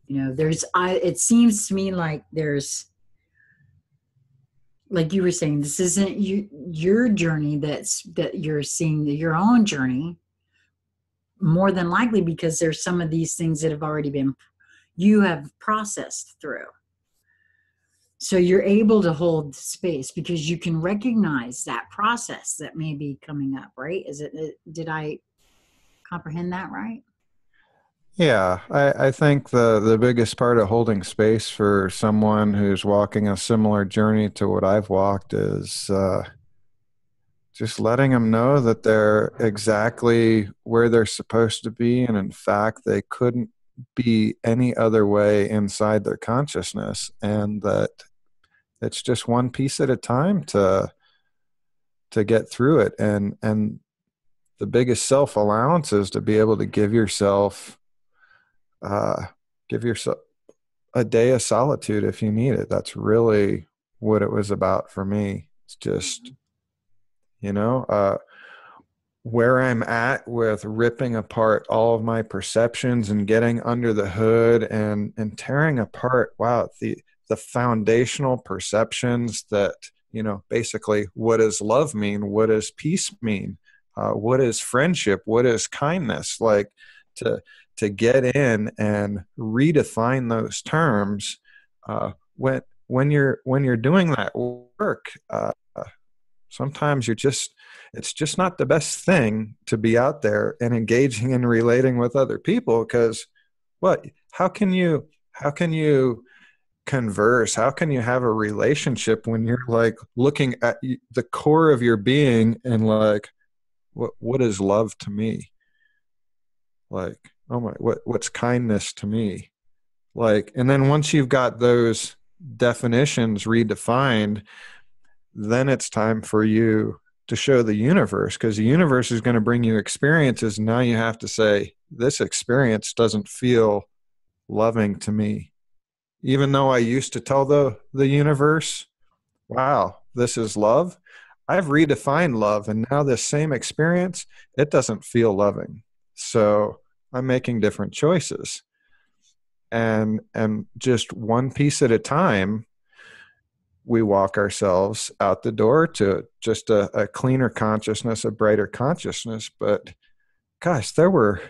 you know there's i it seems to me like there's like you were saying this isn't you your journey that's that you're seeing your own journey more than likely because there's some of these things that have already been you have processed through. So you're able to hold space because you can recognize that process that may be coming up right? Is it did i comprehend that right yeah I, I think the the biggest part of holding space for someone who's walking a similar journey to what i've walked is uh, just letting them know that they're exactly where they're supposed to be and in fact they couldn't be any other way inside their consciousness and that it's just one piece at a time to to get through it and and the biggest self allowance is to be able to give yourself uh give yourself a day of solitude if you need it. That's really what it was about for me. It's just you know uh, where i'm at with ripping apart all of my perceptions and getting under the hood and and tearing apart wow the the foundational perceptions that you know basically what does love mean? What does peace mean? Uh, what is friendship? What is kindness? Like to to get in and redefine those terms uh, when when you're when you're doing that work uh, sometimes you're just it's just not the best thing to be out there and engaging and relating with other people because what how can you how can you converse? How can you have a relationship when you're like looking at the core of your being and like what what is love to me like oh my what what's kindness to me like and then once you've got those definitions redefined then it's time for you to show the universe because the universe is going to bring you experiences. Now you have to say, this experience doesn't feel loving to me. Even though I used to tell the, the universe, wow, this is love. I've redefined love, and now this same experience, it doesn't feel loving. So I'm making different choices. and and just one piece at a time we walk ourselves out the door to just a, a cleaner consciousness a brighter consciousness but gosh there were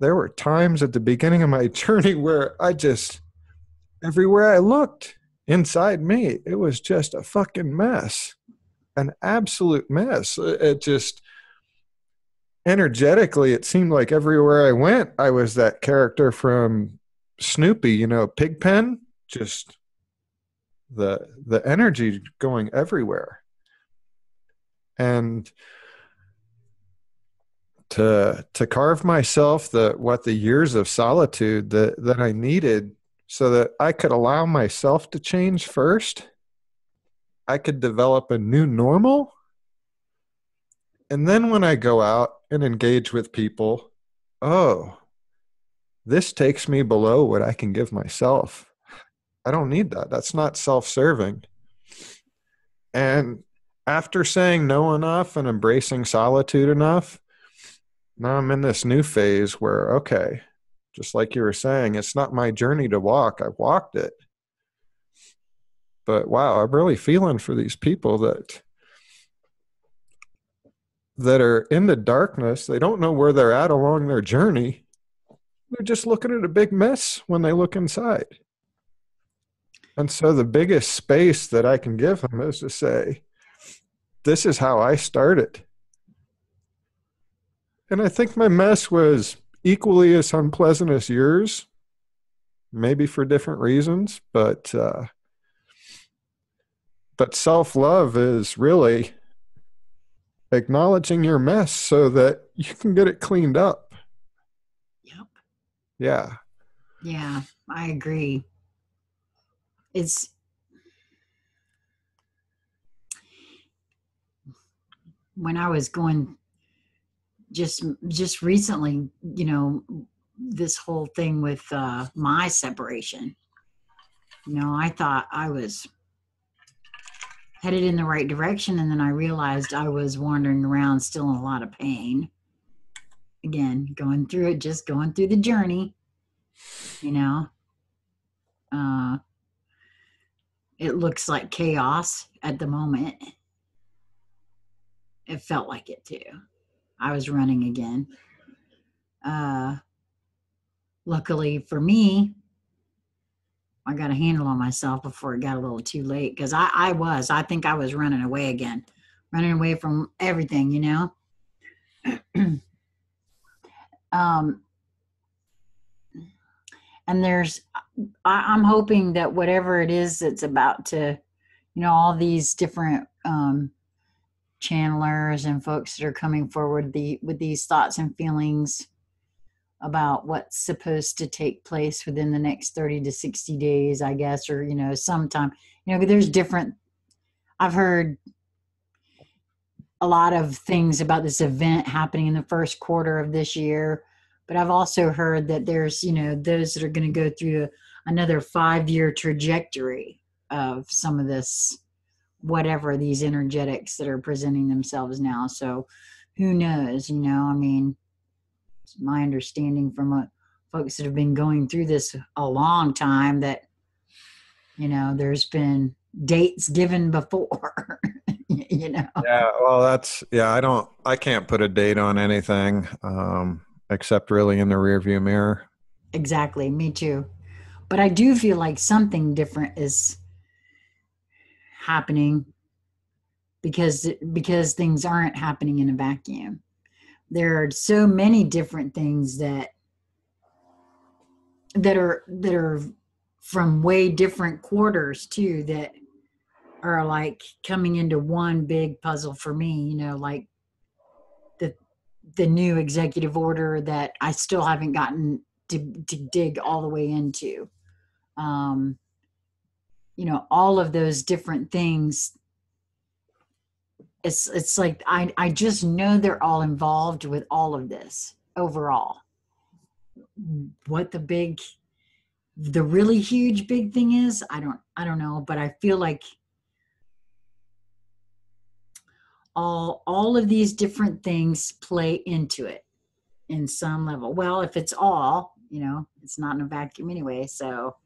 there were times at the beginning of my journey where i just everywhere i looked inside me it was just a fucking mess an absolute mess it just energetically it seemed like everywhere i went i was that character from snoopy you know pigpen just the the energy going everywhere. And to to carve myself the what the years of solitude that that I needed so that I could allow myself to change first I could develop a new normal and then when I go out and engage with people oh this takes me below what I can give myself I don't need that. That's not self serving. And after saying no enough and embracing solitude enough, now I'm in this new phase where, okay, just like you were saying, it's not my journey to walk. I walked it. But wow, I'm really feeling for these people that that are in the darkness. They don't know where they're at along their journey. They're just looking at a big mess when they look inside. And so the biggest space that I can give them is to say, this is how I started. And I think my mess was equally as unpleasant as yours, maybe for different reasons, but uh, but self love is really acknowledging your mess so that you can get it cleaned up. Yep. Yeah. Yeah, I agree it's when I was going just just recently, you know, this whole thing with uh, my separation. You know, I thought I was headed in the right direction, and then I realized I was wandering around still in a lot of pain. Again, going through it, just going through the journey. You know, uh, it looks like chaos at the moment. It felt like it too. I was running again. Uh, luckily for me, I got a handle on myself before it got a little too late because I, I was. I think I was running away again, running away from everything, you know. um, and there's I, am hoping that whatever it is that's about to you know all these different um channelers and folks that are coming forward the with these thoughts and feelings about what's supposed to take place within the next 30 to 60 days i guess or you know sometime you know there's different i've heard a lot of things about this event happening in the first quarter of this year but I've also heard that there's, you know, those that are going to go through another five year trajectory of some of this, whatever these energetics that are presenting themselves now. So who knows, you know, I mean, it's my understanding from what folks that have been going through this a long time that, you know, there's been dates given before. you know yeah well that's yeah i don't i can't put a date on anything um except really in the rearview mirror. Exactly, me too. But I do feel like something different is happening because because things aren't happening in a vacuum. There are so many different things that that are that are from way different quarters too that are like coming into one big puzzle for me, you know, like the the new executive order that I still haven't gotten to, to dig all the way into. Um, you know, all of those different things. It's it's like I I just know they're all involved with all of this overall. What the big the really huge big thing is, I don't I don't know, but I feel like all all of these different things play into it in some level well if it's all you know it's not in a vacuum anyway so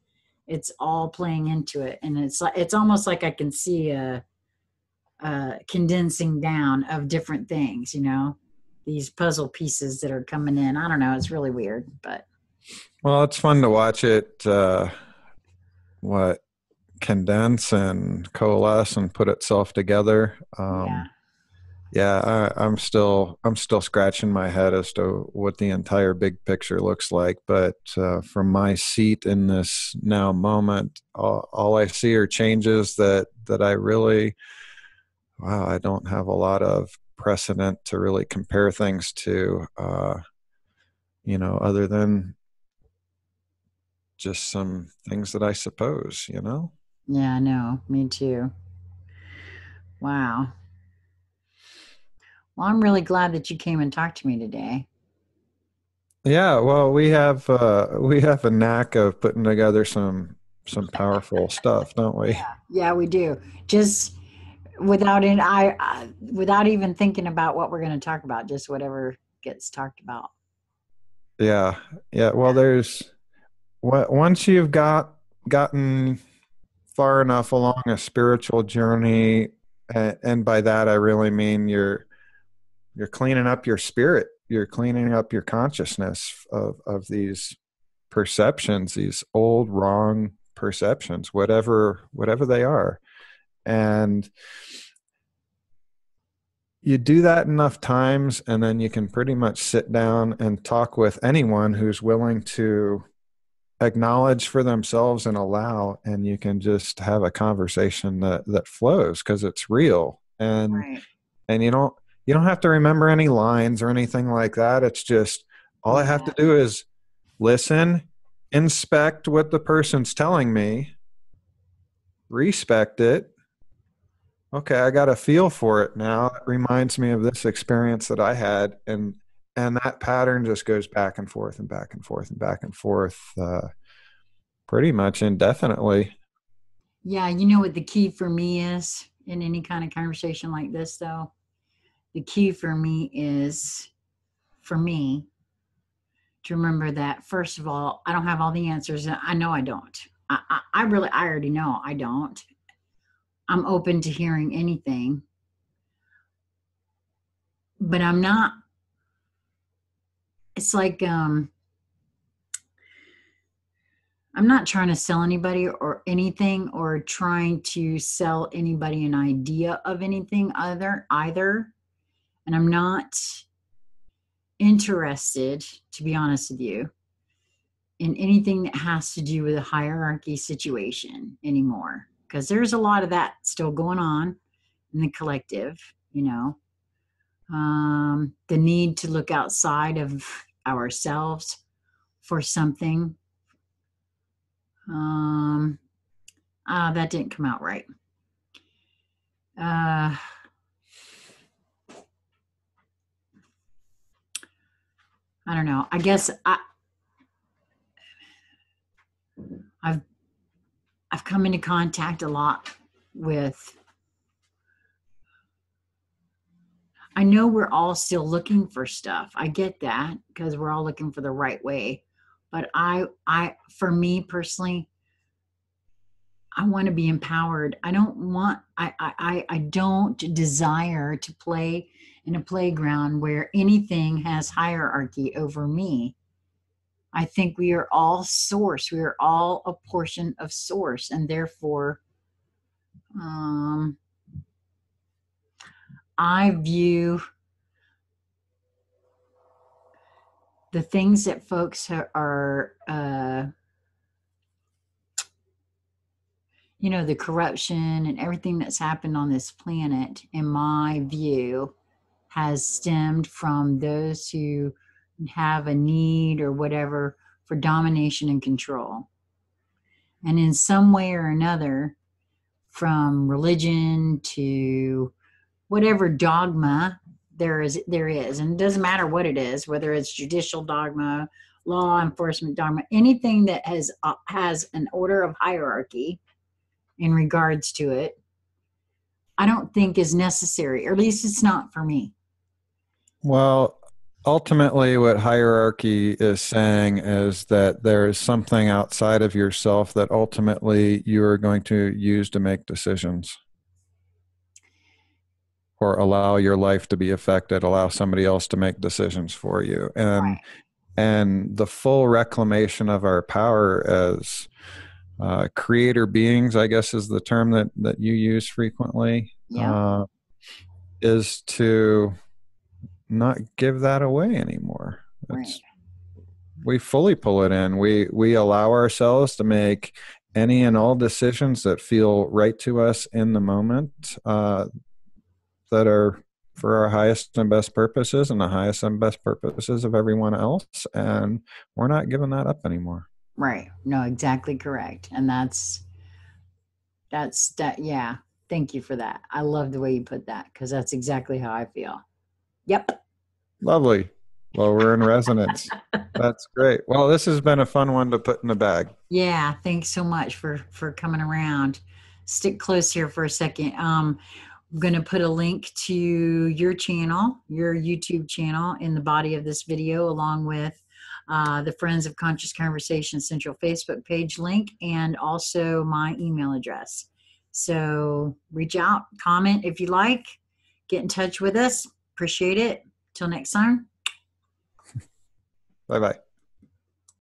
it's all playing into it and it's like it's almost like i can see a, a condensing down of different things you know these puzzle pieces that are coming in. I don't know it's really weird but well it's fun to watch it uh what condense and coalesce and put itself together. Um yeah. yeah I, am still i'm still scratching my head as to what the entire big picture looks like but uh, from my seat in this now moment all, all, i see are changes that that i really wow i don't have a lot of precedent to really compare things to uh, you know other than just some things that i suppose you know yeah i know me too wow well, I'm really glad that you came and talked to me today. Yeah, well, we have uh, we have a knack of putting together some some powerful stuff, don't we? Yeah, yeah we do. Just without in I uh, without even thinking about what we're going to talk about, just whatever gets talked about. Yeah, yeah. Well, there's what once you've got gotten far enough along a spiritual journey, and by that I really mean you're you're cleaning up your spirit you're cleaning up your consciousness of of these perceptions these old wrong perceptions whatever whatever they are and you do that enough times and then you can pretty much sit down and talk with anyone who's willing to acknowledge for themselves and allow and you can just have a conversation that that flows because it's real and right. and you don't you don't have to remember any lines or anything like that. It's just all I have to do is listen, inspect what the person's telling me, respect it. Okay, I got a feel for it now. It reminds me of this experience that I had, and and that pattern just goes back and forth and back and forth and back and forth, uh, pretty much indefinitely. Yeah, you know what the key for me is in any kind of conversation like this, though the key for me is for me to remember that first of all i don't have all the answers i know i don't I, I, I, really i already know i don't i'm open to hearing anything but i'm not it's like um i'm not trying to sell anybody or anything or trying to sell anybody an idea of anything other either and I'm not interested, to be honest with you, in anything that has to do with a hierarchy situation anymore. Because there's a lot of that still going on in the collective, you know. Um, the need to look outside of ourselves for something. Um, uh, that didn't come out right. Uh, I don't know. I guess I I've I've come into contact a lot with I know we're all still looking for stuff. I get that because we're all looking for the right way. But I I for me personally I want to be empowered. I don't want I I I don't desire to play in a playground where anything has hierarchy over me. I think we are all source. We are all a portion of source, and therefore, um, I view the things that folks are, uh, you know, the corruption and everything that's happened on this planet, in my view, has stemmed from those who have a need or whatever for domination and control. And in some way or another, from religion to whatever dogma there is there is and it doesn't matter what it is whether it's judicial dogma law enforcement dogma anything that has uh, has an order of hierarchy in regards to it i don't think is necessary or at least it's not for me well, ultimately what hierarchy is saying is that there is something outside of yourself that ultimately you are going to use to make decisions or allow your life to be affected allow somebody else to make decisions for you and right. and the full reclamation of our power as uh, creator beings i guess is the term that that you use frequently yeah. Uh, is to not give that away anymore. Right. we fully pull it in. We we allow ourselves to make any and all decisions that feel right to us in the moment uh, that are for our highest and best purposes and the highest and best purposes of everyone else and we're not giving that up anymore. Right. No exactly correct. And that's that's that yeah. Thank you for that. I love the way you put that because that's exactly how i feel. Yep lovely well we're in resonance that's great well this has been a fun one to put in the bag yeah thanks so much for for coming around stick close here for a second um I'm going to put a link to your channel, your YouTube channel, in the body of this video, along with uh, the Friends of Conscious Conversation Central Facebook page link and also my email address. So reach out, comment if you like, get in touch with us. Appreciate it. Till next time. Bye bye.